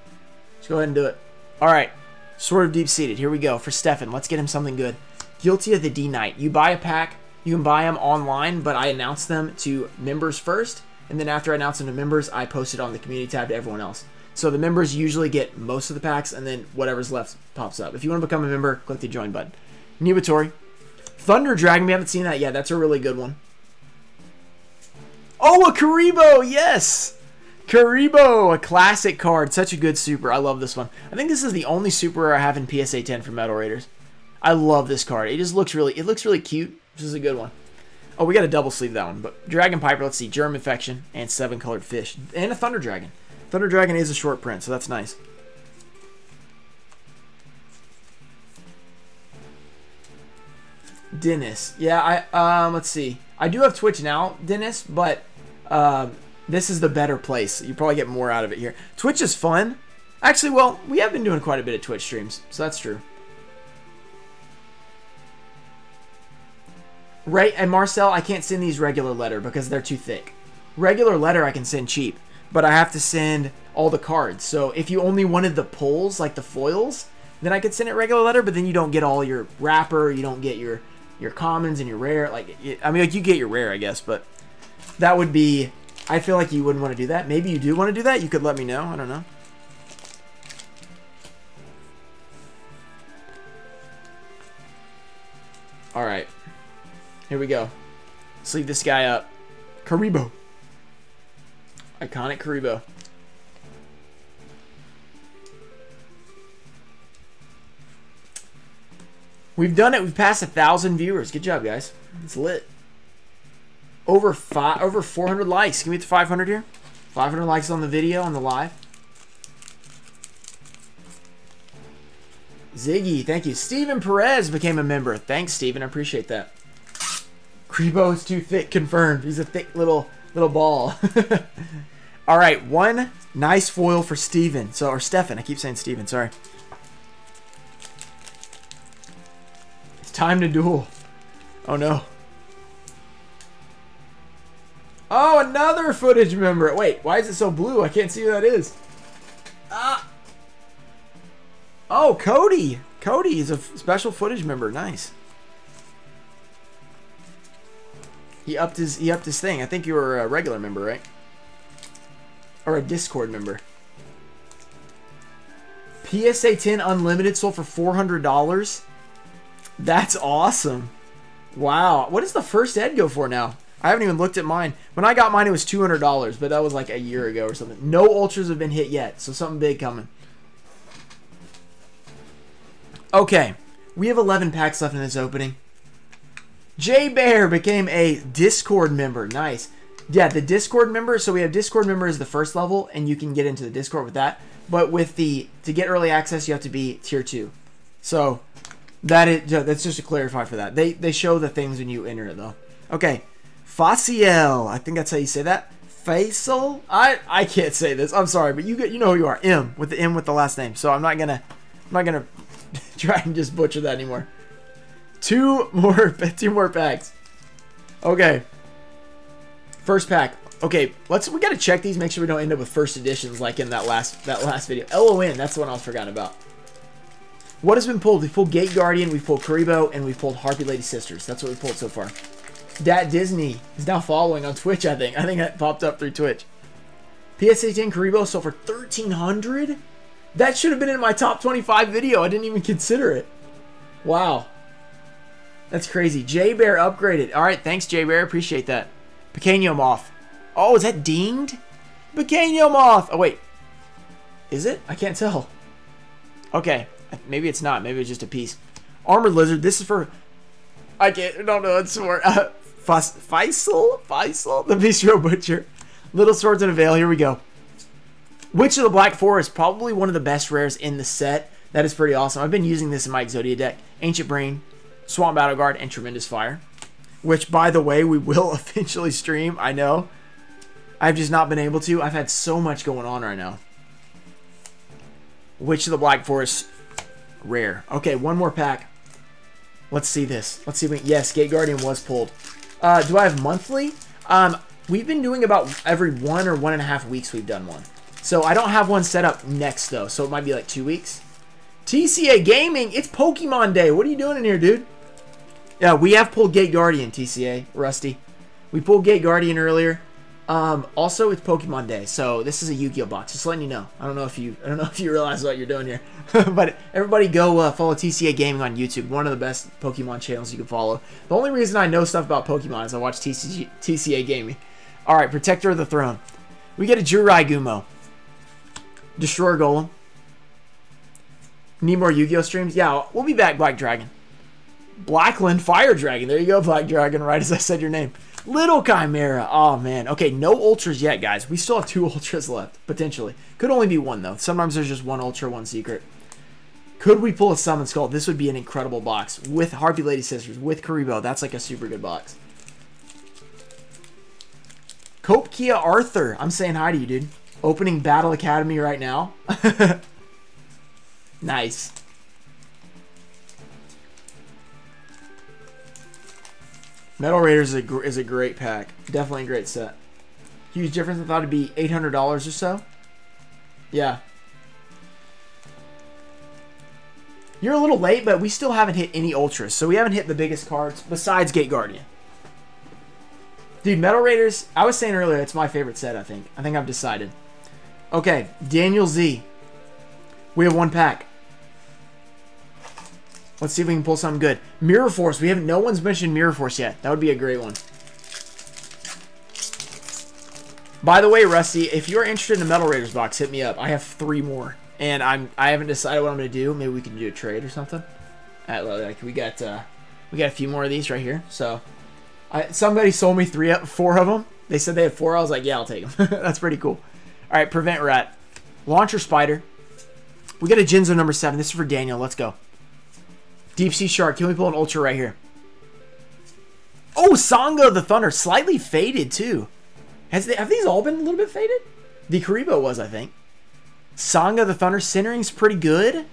Let's go ahead and do it. All right, Sword of Deep-Seated. Here we go for Stefan. Let's get him something good. Giltia the D Knight. You buy a pack, you can buy them online, but I announce them to members first, and then after I announce them to members, I post it on the community tab to everyone else. So the members usually get most of the packs, and then whatever's left pops up. If you want to become a member, click the join button. Niwatori. Thunder Dragon, we haven't seen that yet. That's a really good one. Oh, a Kuriboh, yes! Kuriboh, a classic card. Such a good super. I love this one. I think this is the only super I have in PSA 10 for Metal Raiders. I love this card. It just looks really, it looks really cute. This is a good one. Oh, we got a double sleeve that one. But Dragon Piper, let's see. Germ Infection and seven colored fish. And a Thunder Dragon. Thunder Dragon is a short print, so that's nice. Dennis. Yeah, I um let's see. I do have Twitch now, Dennis, but um this is the better place. You probably get more out of it here. Twitch is fun. Actually, well, we have been doing quite a bit of Twitch streams, so that's true. Right, and Marcel, I can't send these regular letter because they're too thick. Regular letter I can send cheap, but I have to send all the cards. So if you only wanted the pulls, like the foils, then I could send it regular letter, but then you don't get all your wrapper, you don't get your your commons and your rare. Like, I mean, like you get your rare, I guess, but that would be. I feel like you wouldn't want to do that. Maybe you do want to do that. You could let me know. I don't know. All right. Here we go. Sleeve this guy up. Kuriboh. Iconic Kuriboh. We've done it. We've passed a thousand viewers. Good job, guys. It's lit. Over five, over 400 likes. Can we get to 500 here? 500 likes on the video, on the live. Ziggy, thank you. Steven Perez became a member. Thanks, Steven. I appreciate that. Kuriboh is too thick, confirmed. He's a thick little little ball. [LAUGHS] All right, one nice foil for Steven. So, or Stefan. I keep saying Steven, sorry. It's time to duel. Oh no. Oh, another footage member. Wait, why is it so blue? I can't see who that is. Ah. Oh, Cody. Cody is a special footage member. Nice. He upped his he upped his thing. I think you were a regular member, right? Or a Discord member. PSA 10 Unlimited sold for $400. That's awesome. Wow. What does the first ed go for now? I haven't even looked at mine. When I got mine, it was $200, but that was like a year ago or something. No ultras have been hit yet, so something big coming. Okay. We have 11 packs left in this opening. Jay Bear became a Discord member. Nice. Yeah, the Discord member. So we have Discord member as the first level, and you can get into the Discord with that. But with the to get early access, you have to be tier two. So that is that's just to clarify for that. They they show the things when you enter it though. Okay, Faciel. I think that's how you say that. Faisal. I I can't say this. I'm sorry, but you get you know who you are. M with the M with the last name. So I'm not gonna I'm not gonna [LAUGHS] try and just butcher that anymore. Two more [LAUGHS] two more packs. Okay. First pack. Okay, let's we gotta check these. Make sure we don't end up with first editions like in that last that last video. LON. That's the one I was forgotten about. What has been pulled? We've pulled Gate Guardian, we've pulled Kuriboh, and we've pulled Harpy Lady Sisters. That's what we've pulled so far. Dat Disney is now following on Twitch, I think. I think that popped up through Twitch. PSA 10 Kuriboh sold for 1300 That should have been in my top 25 video. I didn't even consider it. Wow. That's crazy. J Bear upgraded. All right, thanks, J Bear. Appreciate that. Pequeño Moth. Oh, is that dinged? Pequeño Moth. Oh, wait. Is it? I can't tell. Okay, maybe it's not. Maybe it's just a piece. Armored Lizard. This is for... I can't... Don't know. It's for... Uh, Uh, Faisal? Faisal? The Bistro Butcher. Little Swordsman of Aile. Here we go. Witch of the Black Forest. Probably one of the best rares in the set. That is pretty awesome. I've been using this in my Exodia deck. Ancient Brain, Swamp Battle Guard, and Tremendous Fire. Which, by the way, we will [LAUGHS] eventually stream. I know. I've just not been able to. I've had so much going on right now. Witch of the Black Forest. Rare. Okay, one more pack. Let's see this. Let's see. If we, yes, Gate Guardian was pulled. Uh, do I have monthly? Um, we've been doing about every one or one and a half weeks we've done one. So I don't have one set up next, though. So it might be like two weeks. TCA Gaming, it's Pokemon Day. What are you doing in here, dude? Yeah, we have pulled Gate Guardian, TCA, Rusty. We pulled Gate Guardian earlier. Um, also, it's Pokemon Day, so this is a Yu-Gi-Oh box. Just letting you know. I don't know if you, I don't know if you realize what you're doing here, [LAUGHS] but everybody go uh, follow TCA Gaming on YouTube. One of the best Pokemon channels you can follow. The only reason I know stuff about Pokemon is I watch TCG, TCA Gaming. All right, Protector of the Throne. We get a Jirai Gumo, Destroyer Golem, Need more Yu-Gi-Oh streams? Yeah, we'll be back, Black Dragon. Blackland Fire Dragon. There you go, Black Dragon, right as I said your name. Little Chimera. Oh, man. Okay, no Ultras yet, guys. We still have two [LAUGHS] Ultras left, potentially. Could only be one, though. Sometimes there's just one Ultra, one Secret. Could we pull a Summon Skull? This would be an incredible box. With Harpy Lady Sisters, with Kuriboh. That's like a super good box. Cope Kia Arthur. I'm saying hi to you, dude. Opening Battle Academy right now. [LAUGHS] Nice. Metal Raiders is a, is a great pack. Definitely a great set. Huge difference. I thought it'd be $800 or so. Yeah. You're a little late, but we still haven't hit any Ultras. So we haven't hit the biggest cards besides Gate Guardian. Dude, Metal Raiders, I was saying earlier, it's my favorite set, I think. I think I've decided. Okay, Daniel Z. We have one pack. Let's see if we can pull something good. Mirror Force. We haven't. No one's mentioned Mirror Force yet. That would be a great one. By the way, Rusty, if you're interested in the Metal Raiders box, hit me up. I have three more, and I'm I haven't decided what I'm gonna do. Maybe we can do a trade or something. At, like we got uh, we got a few more of these right here. So, I, somebody sold me three, up four of them. They said they had four. I was like, yeah, I'll take them. [LAUGHS] That's pretty cool. All right, Prevent Rat, Launcher Spider. We got a Jinzo number seven. This is for Daniel. Let's go. Deep Sea Shark. Can we pull an Ultra right here? Oh, Sanga the Thunder. Slightly faded, too. Has they, have these all been a little bit faded? The Kuriboh was, I think. Sanga the Thunder. Centering's pretty good.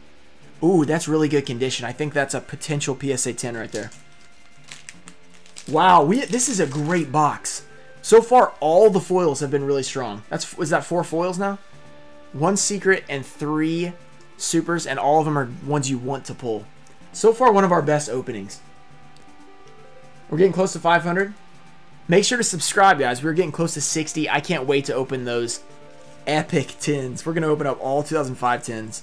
Ooh, that's really good condition. I think that's a potential PSA 10 right there. Wow, we this is a great box. So far, all the foils have been really strong. That's is that four foils now? One secret and three supers, and all of them are ones you want to pull. So far, one of our best openings. We're getting close to 500. Make sure to subscribe, guys. We're getting close to 60. I can't wait to open those epic tins. We're going to open up all 2005 tins.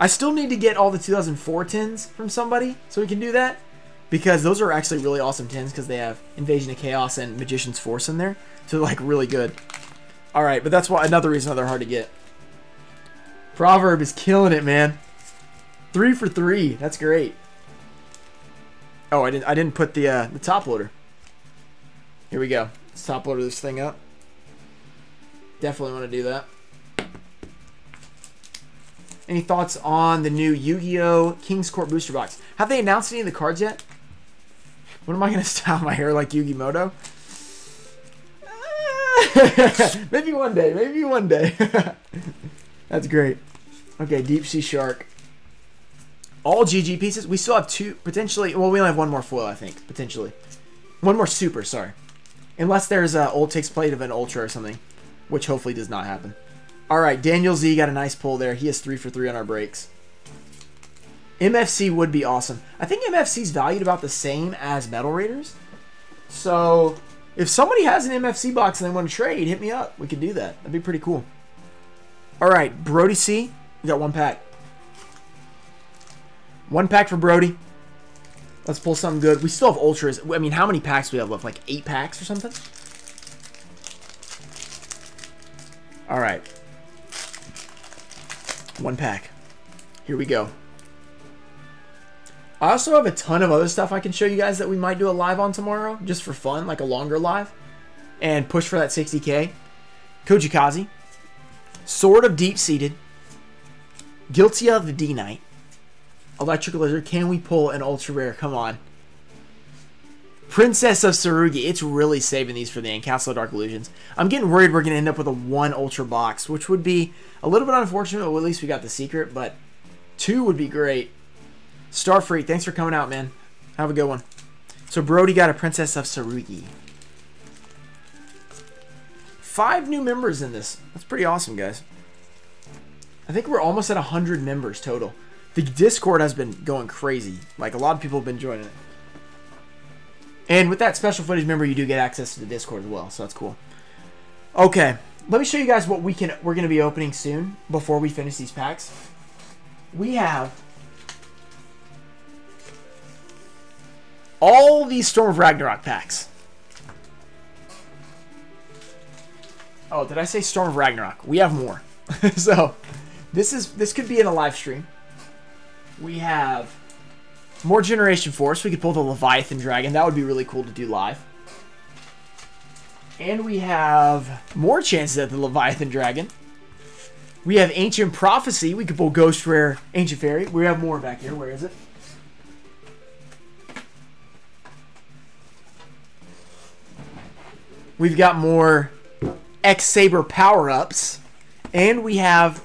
I still need to get all the 2004 tins from somebody so we can do that. Because those are actually really awesome tins because they have Invasion of Chaos and Magician's Force in there. So like really good. Alright, but that's why another reason they're hard to get. Proverb is killing it, man. Three for three. That's great. Oh, I didn't. I didn't put the uh, the top loader. Here we go. Let's top loader this thing up. Definitely want to do that. Any thoughts on the new Yu-Gi-Oh! King's Court booster box? Have they announced any of the cards yet? When am I going [LAUGHS] to style my hair like Yugi Muto? [LAUGHS] maybe one day. Maybe one day. [LAUGHS] That's great. Okay, Deep Sea Shark all GG pieces. We still have two, potentially, well, we only have one more foil, I think, potentially. One more super, sorry. Unless there's a old takes plate of an ultra or something, which hopefully does not happen. All right, Daniel Z got a nice pull there. He has three for three on our breaks. MFC would be awesome. I think MFC's valued about the same as Metal Raiders. So if somebody has an MFC box and they want to trade, hit me up. We could do that. That'd be pretty cool. All right, Brody C. We got one pack. One pack for Brody. Let's pull something good. We still have Ultras. I mean, how many packs do we have left? Like eight packs or something? All right. One pack. Here we go. I also have a ton of other stuff I can show you guys that we might do a live on tomorrow, just for fun, like a longer live, and push for that 60k. Kojikocy, Sword of Deep Seated, Giltia the D Knight, Electric Lizard. Can we pull an ultra rare? Come on. Princess of Tsurugi. It's really saving these for the end. Castle of Dark Illusions. I'm getting worried we're going to end up with a one ultra box, which would be a little bit unfortunate. Well, at least we got the secret, but two would be great. Starfreak, thanks for coming out, man. Have a good one. So Brody got a Princess of Tsurugi. Five new members in this. That's pretty awesome, guys. I think we're almost at 100 members total. The Discord has been going crazy. Like, a lot of people have been joining it. And with that special footage member, you do get access to the Discord as well, so that's cool. Okay, let me show you guys what we can we're going to be opening soon before we finish these packs. We have all these Storm of Ragnarok packs. Oh, did I say Storm of Ragnarok? We have more. [LAUGHS] so, this is this could be in a live stream. We have more Generation Force. We could pull the Leviathan Dragon. That would be really cool to do live. And we have more chances at the Leviathan Dragon. We have Ancient Prophecy. We could pull Ghost Rare Ancient Fairy. We have more back here. Where is it? We've got more X Saber power-ups. And we have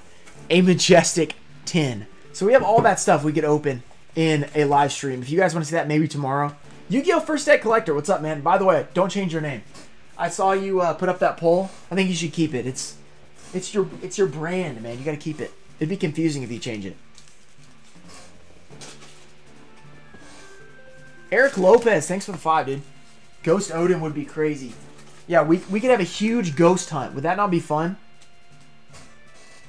a Majestic 10. So we have all that stuff we could open in a live stream. If you guys want to see that, maybe tomorrow. Yu-Gi-Oh! First Deck Collector, what's up, man? By the way, don't change your name. I saw you uh, put up that poll. I think you should keep it. It's it's your it's your brand, man. You got to keep it. It'd be confusing if you change it. Eric Lopez, thanks for the five, dude. Ghost Odin would be crazy. Yeah, we, we could have a huge ghost hunt. Would that not be fun?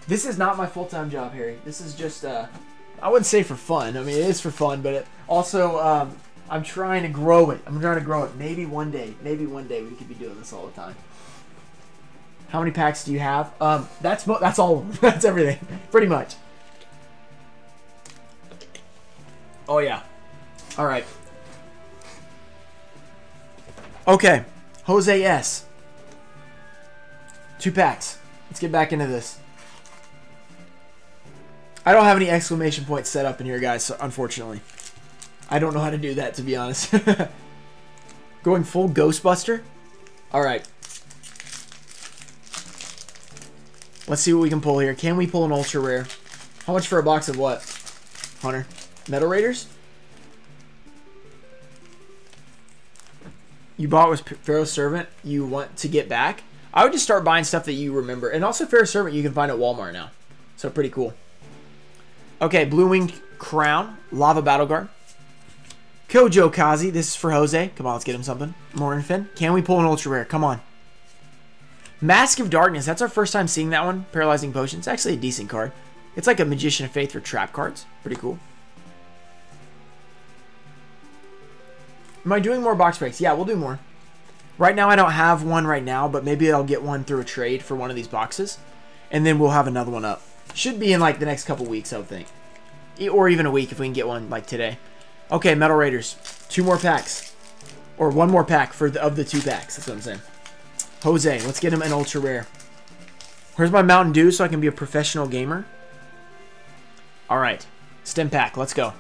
This is not my full-time job, Harry. This is just, uh, I wouldn't say for fun. I mean, it is for fun, but it also, um, I'm trying to grow it. I'm trying to grow it. Maybe one day, maybe one day we could be doing this all the time. How many packs do you have? Um, that's that's all. [LAUGHS] that's everything, pretty much. Oh yeah. All right. Okay, Jose S. Two packs. Let's get back into this. I don't have any exclamation points set up in here, guys, so unfortunately. I don't know how to do that, to be honest. [LAUGHS] Going full Ghostbuster? Alright. Let's see what we can pull here. Can we pull an ultra rare? How much for a box of what? Hunter? Metal Raiders? You bought with Pharaoh's Servant, you want to get back? I would just start buying stuff that you remember. And also Pharaoh's Servant you can find at Walmart now. So pretty cool. Okay, Blue Wing Crown, Lava Battle Guard. Kojikocy, this is for Jose. Come on, let's get him something. Morinphen. Can we pull an Ultra Rare? Come on. Mask of Darkness, that's our first time seeing that one. Paralyzing Potion. It's actually a decent card. It's like a Magician of Faith for trap cards. Pretty cool. Am I doing more box breaks? Yeah, we'll do more. Right now, I don't have one right now, but maybe I'll get one through a trade for one of these boxes. And then we'll have another one up. Should be in like the next couple weeks, I would think. Or even a week if we can get one like today. Okay, Metal Raiders. Two more packs. Or one more pack for the, of the two packs. That's what I'm saying. Jose, let's get him an ultra rare. Where's my Mountain Dew so I can be a professional gamer? Alright. Stim pack, let's go.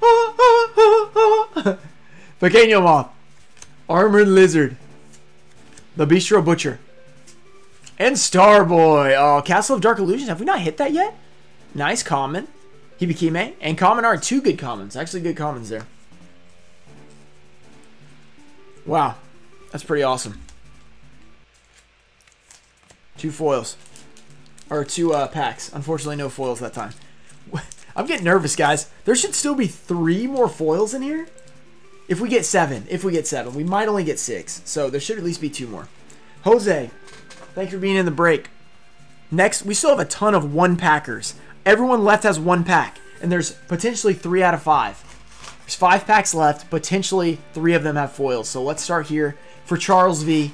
[LAUGHS] Pequeño Moth. Armored Lizard. The Bistro Butcher. And Starboy. Oh, Castle of Dark Illusions. Have we not hit that yet? Nice common. Hibikime. And common are two good commons. Actually good commons there. Wow. That's pretty awesome. Two foils. Or two uh, packs. Unfortunately, no foils that time. [LAUGHS] I'm getting nervous, guys. There should still be three more foils in here. If we get seven. If we get seven. We might only get six. So there should at least be two more. Jose, Thanks for being in the break. Next, we still have a ton of one packers. Everyone left has one pack, and there's potentially three out of five. There's five packs left. Potentially three of them have foils. So let's start here for Charles V.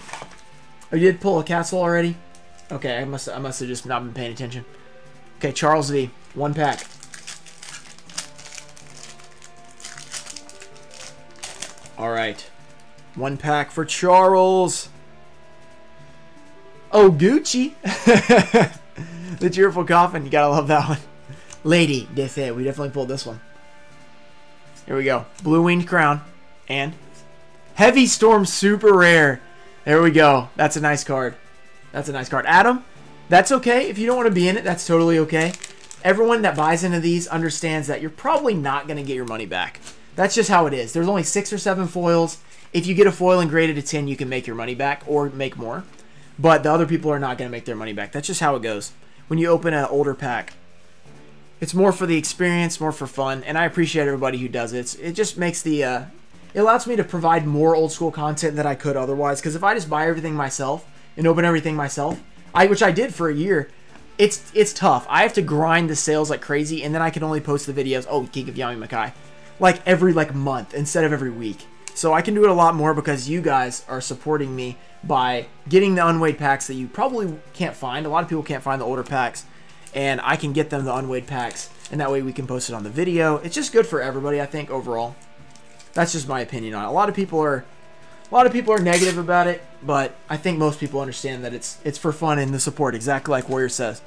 Oh, you did pull a castle already? Okay, I must I must have just not been paying attention. Okay, Charles V. One pack. All right. One pack for Charles. Oh, Gucci. [LAUGHS] the cheerful coffin. You gotta love that one. Lady, they say we definitely pulled this one. Here we go. Blue winged crown. And heavy storm super rare. There we go. That's a nice card. That's a nice card. Adam, that's okay. If you don't want to be in it, that's totally okay. Everyone that buys into these understands that you're probably not going to get your money back. That's just how it is. There's only six or seven foils. If you get a foil and grade it a 10, you can make your money back or make more. But the other people are not going to make their money back. That's just how it goes. When you open an older pack, it's more for the experience, more for fun, and I appreciate everybody who does it. it just makes the, uh, it allows me to provide more old school content than I could otherwise. Because if I just buy everything myself and open everything myself, I which I did for a year, it's it's tough. I have to grind the sales like crazy, and then I can only post the videos. Oh, Geek of Yami Makai, like every like month instead of every week. So I can do it a lot more because you guys are supporting me by getting the unweighed packs that you probably can't find. A lot of people can't find the older packs, and I can get them the unweighed packs, and that way we can post it on the video. It's just good for everybody, I think, overall. That's just my opinion on it. A lot of people are a lot of people are negative about it, but I think most people understand that it's it's for fun and the support, exactly like Warrior says.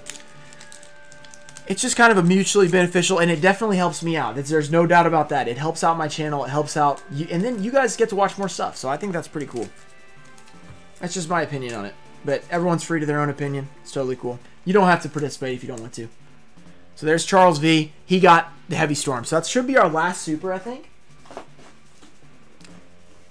It's just kind of a mutually beneficial, and it definitely helps me out. It's, there's no doubt about that. It helps out my channel. It helps out, you, and then you guys get to watch more stuff. So I think that's pretty cool. That's just my opinion on it. But everyone's free to their own opinion. It's totally cool. You don't have to participate if you don't want to. So there's Charles V. He got the Heavy Storm. So that should be our last super, I think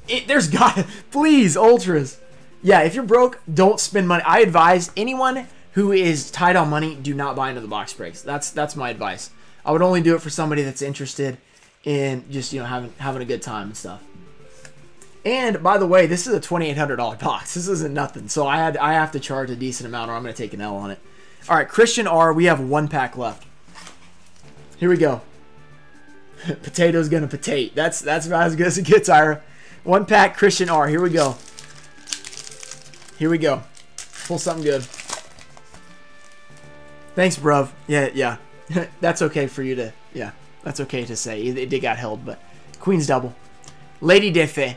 it, there's [LAUGHS] got please ultras. Yeah, if you're broke, don't spend money. I advise anyone who is tight on money, do not buy into the box breaks. That's that's my advice. I would only do it for somebody that's interested in just you know having having a good time and stuff. And by the way, this is a twenty eight hundred dollar box. This isn't nothing. So I had I have to charge a decent amount, or I'm gonna take an L on it. All right, Christian R. We have one pack left. Here we go. [LAUGHS] Potato's gonna potate. That's that's about as good as it gets, Ira. One pack Christian R. Here we go. Here we go. Pull something good. Thanks, bruv. Yeah, yeah. [LAUGHS] that's okay for you to, yeah. That's okay to say. It, it did got held, but Queen's double. Lady Defe.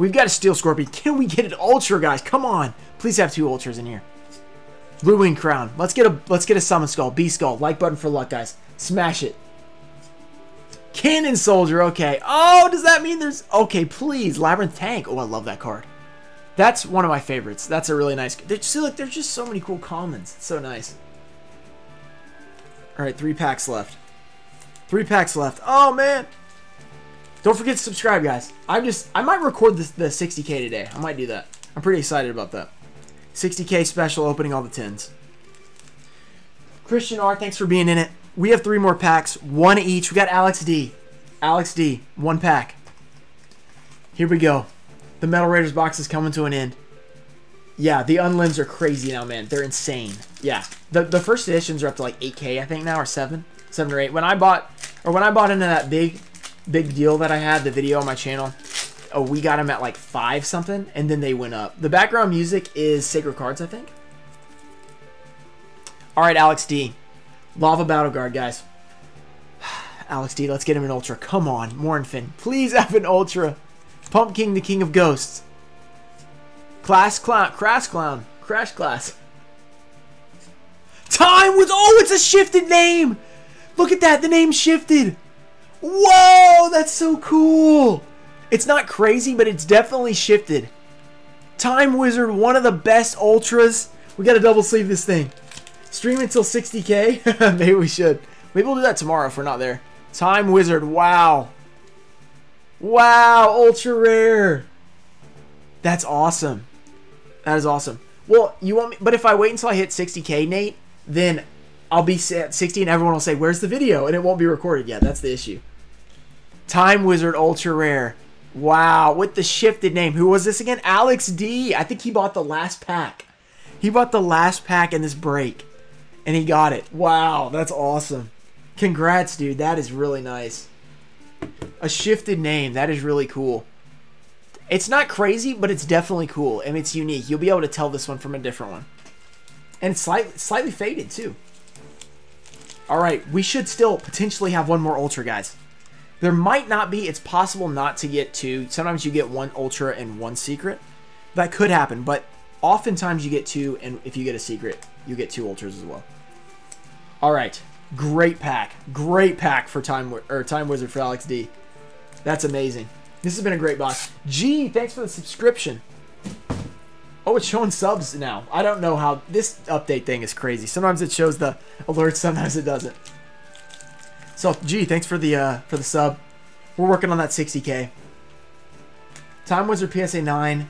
We've got a Steel Scorpion. Can we get an Ultra, guys? Come on. Please have two Ultras in here. Blue Wing Crown. Let's get a let's get a Summon Skull. B Skull. Like button for luck, guys. Smash it. Cannon Soldier, okay. Oh, does that mean there's... Okay, please, Labyrinth Tank. Oh, I love that card. That's one of my favorites. That's a really nice... See, look, there's just so many cool commons. It's so nice. All right, three packs left. Three packs left. Oh, man. Don't forget to subscribe, guys. I'm just... I might record the, the 60k today. I might do that. I'm pretty excited about that. 60k special opening all the tins. Christian R, thanks for being in it. We have three more packs, one each. We got Alex D. Alex D, one pack. Here we go. The Metal Raiders box is coming to an end. Yeah, the unlimbs are crazy now, man. They're insane. Yeah, the the first editions are up to like 8k, I think now, or seven, seven or eight. When I bought, or when I bought into that big, big deal that I had, the video on my channel, oh, we got them at like five something, and then they went up. The background music is Sacred Cards, I think. All right, Alex D. Lava Battle Guard, guys. [SIGHS] Alex D, let's get him an Ultra. Come on, Morinphen. Please have an Ultra. Pumpking, the King of Ghosts. Class Clown. Crash Clown. Crash Class. Time was... Oh, it's a shifted name! Look at that. The name shifted. Whoa, that's so cool. It's not crazy, but it's definitely shifted. Time Wizard, one of the best Ultras. We got to double sleeve this thing. Stream until 60k? [LAUGHS] Maybe we should. Maybe we'll do that tomorrow if we're not there. Time Wizard. Wow. Wow. Ultra rare. That's awesome. That is awesome. Well, you want me, but if I wait until I hit 60k, Nate, then I'll be at 60 and everyone will say, where's the video? And it won't be recorded yet. That's the issue. Time Wizard Ultra Rare. Wow. With the shifted name. Who was this again? Alex D. I think he bought the last pack. He bought the last pack in this break and he got it. Wow, that's awesome. Congrats, dude. That is really nice. A shifted name. That is really cool. It's not crazy, but it's definitely cool. and it's unique. You'll be able to tell this one from a different one. And it's slightly, slightly faded, too. All right, we should still potentially have one more Ultra, guys. There might not be. It's possible not to get two. Sometimes you get one Ultra and one Secret. That could happen, but oftentimes you get two, and if you get a Secret, you get two Ultras as well. All right, great pack. Great pack for Time, or Time Wizard for Alex D. That's amazing. This has been a great box. Gee, thanks for the subscription. Oh, it's showing subs now. I don't know how this update thing is crazy. Sometimes it shows the alerts, sometimes it doesn't. So, gee, thanks for the uh, for the sub. We're working on that 60k. Time Wizard PSA 9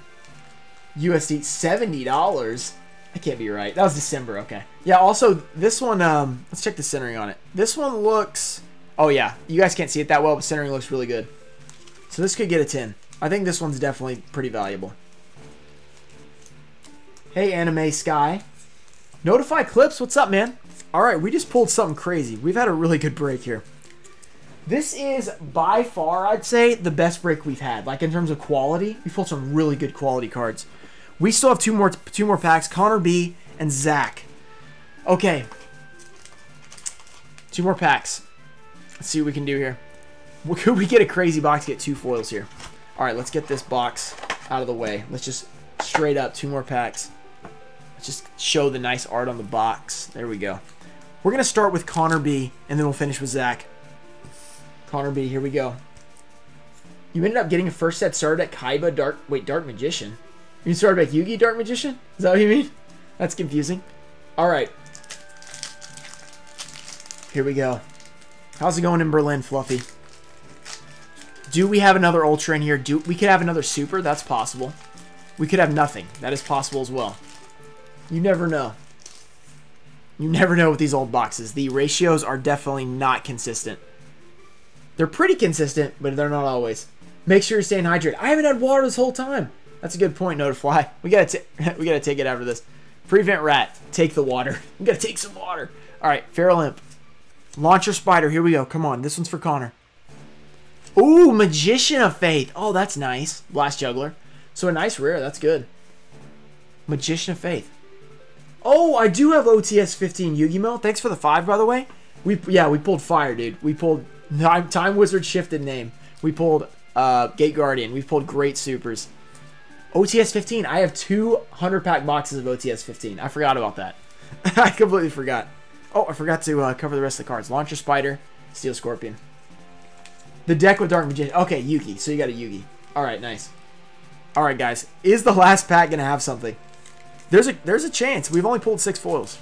USD $70. That can't be right. That was December, okay. Yeah, also this one um let's check the centering on it. This one looks Oh yeah, you guys can't see it that well, but centering looks really good. So this could get a 10. I think this one's definitely pretty valuable. Hey, Anime Sky. Notify Clips, what's up, man? All right, we just pulled something crazy. We've had a really good break here. This is by far, I'd say, the best break we've had. Like in terms of quality, we pulled some really good quality cards. We still have two more two more packs, Connor B and Zach. Okay. Two more packs. Let's see what we can do here. Could we get a crazy box, to get two foils here? All right, let's get this box out of the way. Let's just straight up two more packs. Let's just show the nice art on the box. There we go. We're going to start with Connor B, and then we'll finish with Zach. Connor B, here we go. You ended up getting a first set started at Kaiba Dark... Wait, Dark Magician? You started at Yugi Dark Magician? Is that what you mean? That's confusing. Alright. Here we go. How's it going in Berlin, Fluffy? Do we have another Ultra in here? Do We could have another Super. That's possible. We could have nothing. That is possible as well. You never know. You never know with these old boxes. The ratios are definitely not consistent. They're pretty consistent, but they're not always. Make sure you're staying hydrated. I haven't had water this whole time. That's a good point, Notify. [LAUGHS] We gotta [LAUGHS] we gotta take it after this. Prevent rat. Take the water. [LAUGHS] We gotta take some water. All right, Feral Imp. Launcher Spider. Here we go. Come on. This one's for Connor. Ooh, Magician of Faith. Oh, that's nice. Blast Juggler. So a nice rare. That's good. Magician of Faith. Oh, I do have OTS 15 Yu-Gi-Oh! Thanks for the five, by the way. We yeah, we pulled fire, dude. We pulled Time, Time Wizard shifted name. We pulled uh, Gate Guardian. We've pulled great supers. OTS 15. I have 200 pack boxes of OTS 15. I forgot about that. [LAUGHS] I completely forgot. Oh, I forgot to uh, cover the rest of the cards. Launcher Spider, Steel Scorpion. The deck with Dark Magician. Okay, Yugi. So you got a Yugi. All right, nice. All right, guys. Is the last pack gonna have something? There's a there's a chance. We've only pulled six foils.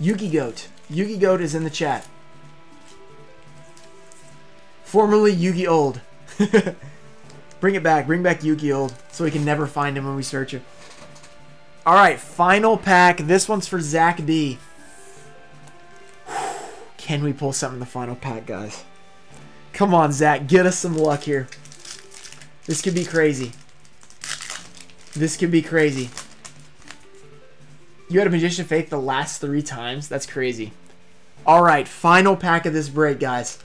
Yugi Goat. Yugi Goat is in the chat. Formerly Yugi Old. [LAUGHS] Bring it back. Bring back Yugi Old so we can never find him when we search him. Alright, final pack. This one's for Zach B. [SIGHS] Can we pull something in the final pack, guys? Come on, Zach. Get us some luck here. This could be crazy. This could be crazy. You had a Magician of Faith the last three times? That's crazy. Alright, final pack of this break, guys.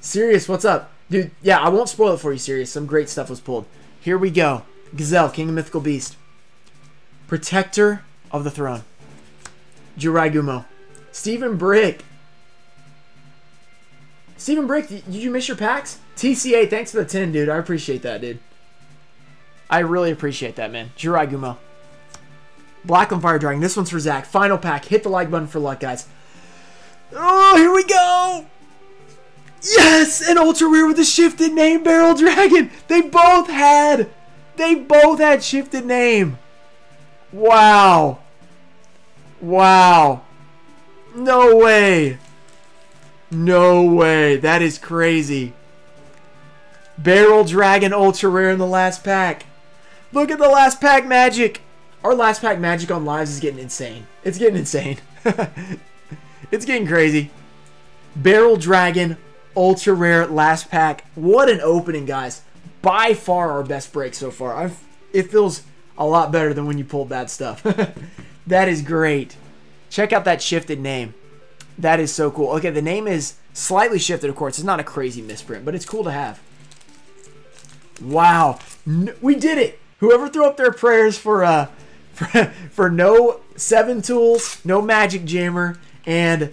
Sirius, what's up? Dude, yeah, I won't spoil it for you, Sirius. Some great stuff was pulled. Here we go. Gazelle, King of Mythical Beast. Protector of the Throne. Jirai Gumo. Stephen Brick. Stephen Brick, did you miss your packs? TCA, thanks for the 10, dude. I appreciate that, dude. I really appreciate that, man. Jirai Gumo. Blackland Fire Dragon. This one's for Zach. Final pack. Hit the like button for luck, guys. Oh, here we go. Yes, an ultra rare with a shifted name, Barrel Dragon. They both had. They both had shifted name. Wow. Wow. No way. No way. That is crazy. Barrel Dragon Ultra Rare in the last pack. Look at the last pack magic. Our last pack magic on lives is getting insane. It's getting insane. [LAUGHS] it's getting crazy. Barrel Dragon, ultra rare, last pack. What an opening, guys. By far our best break so far. I've, it feels a lot better than when you pulled bad stuff. [LAUGHS] that is great. Check out that shifted name. That is so cool. Okay, the name is slightly shifted, of course. It's not a crazy misprint, but it's cool to have. Wow. we did it. Whoever threw up their prayers for uh [LAUGHS] for, for no seven tools, no magic jammer, and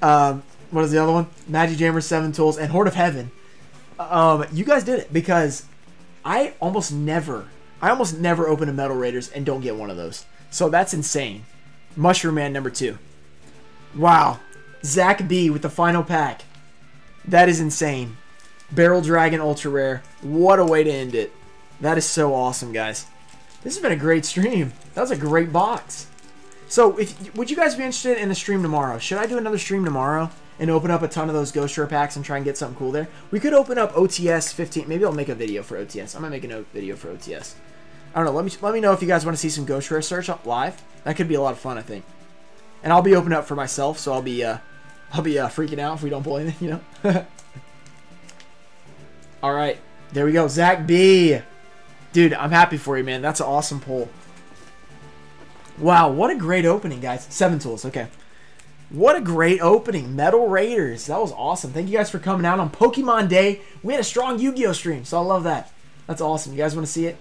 um, what is the other one? Magic Jammer Seven Tools and Horn of Heaven. Um, you guys did it because I almost never, I almost never open a Metal Raiders and don't get one of those. So that's insane. Mushroom Man number two. Wow. Zach B with the final pack. That is insane. Barrel Dragon Ultra Rare. What a way to end it. That is so awesome, guys. This has been a great stream. That was a great box. So, if would you guys be interested in a stream tomorrow? Should I do another stream tomorrow and open up a ton of those Ghost Rare packs and try and get something cool there? We could open up OTS 15. Maybe I'll make a video for OTS. I'm gonna make a video for OTS. I don't know. Let me let me know if you guys want to see some Ghost Rare search live. That could be a lot of fun, I think. And I'll be opening up for myself, so I'll be uh, I'll be uh, freaking out if we don't pull [LAUGHS] anything, you know. [LAUGHS] All right, there we go, Zach B. Dude, I'm happy for you, man. That's an awesome pull. Wow, what a great opening, guys. Seven tools, okay. What a great opening. Metal Raiders. That was awesome. Thank you guys for coming out on Pokemon Day. We had a strong Yu-Gi-Oh stream, so I love that. That's awesome. You guys want to see it?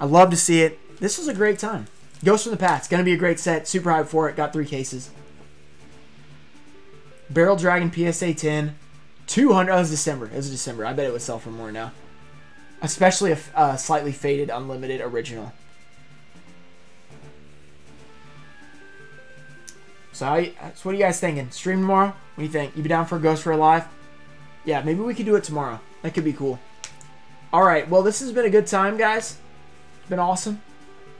I love to see it. This was a great time. Ghost from the Past. Going to be a great set. Super hyped for it. Got three cases. Barrel Dragon PSA 10. 200. Oh, it was December. It was December. I bet it would sell for more now. Especially a slightly faded unlimited original. So, how, so what are you guys thinking? Stream tomorrow? What do you think? You be down for Ghost for a live? Yeah, maybe we could do it tomorrow. That could be cool. All right. Well, this has been a good time, guys. It's been awesome.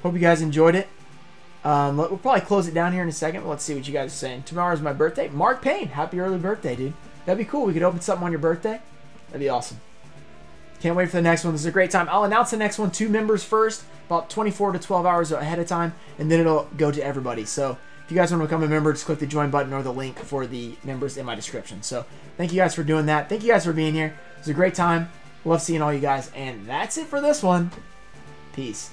Hope you guys enjoyed it. Um, we'll probably close it down here in a second. But Let's see what you guys are saying. Tomorrow is my birthday. Mark Payne, happy early birthday, dude. That'd be cool. We could open something on your birthday. That'd be awesome. Can't wait for the next one. This is a great time. I'll announce the next one to members first, about 24 to 12 hours ahead of time, and then it'll go to everybody. So if you guys want to become a member, just click the join button or the link for the members in my description. So thank you guys for doing that. Thank you guys for being here. It was a great time. Love seeing all you guys. And that's it for this one. Peace.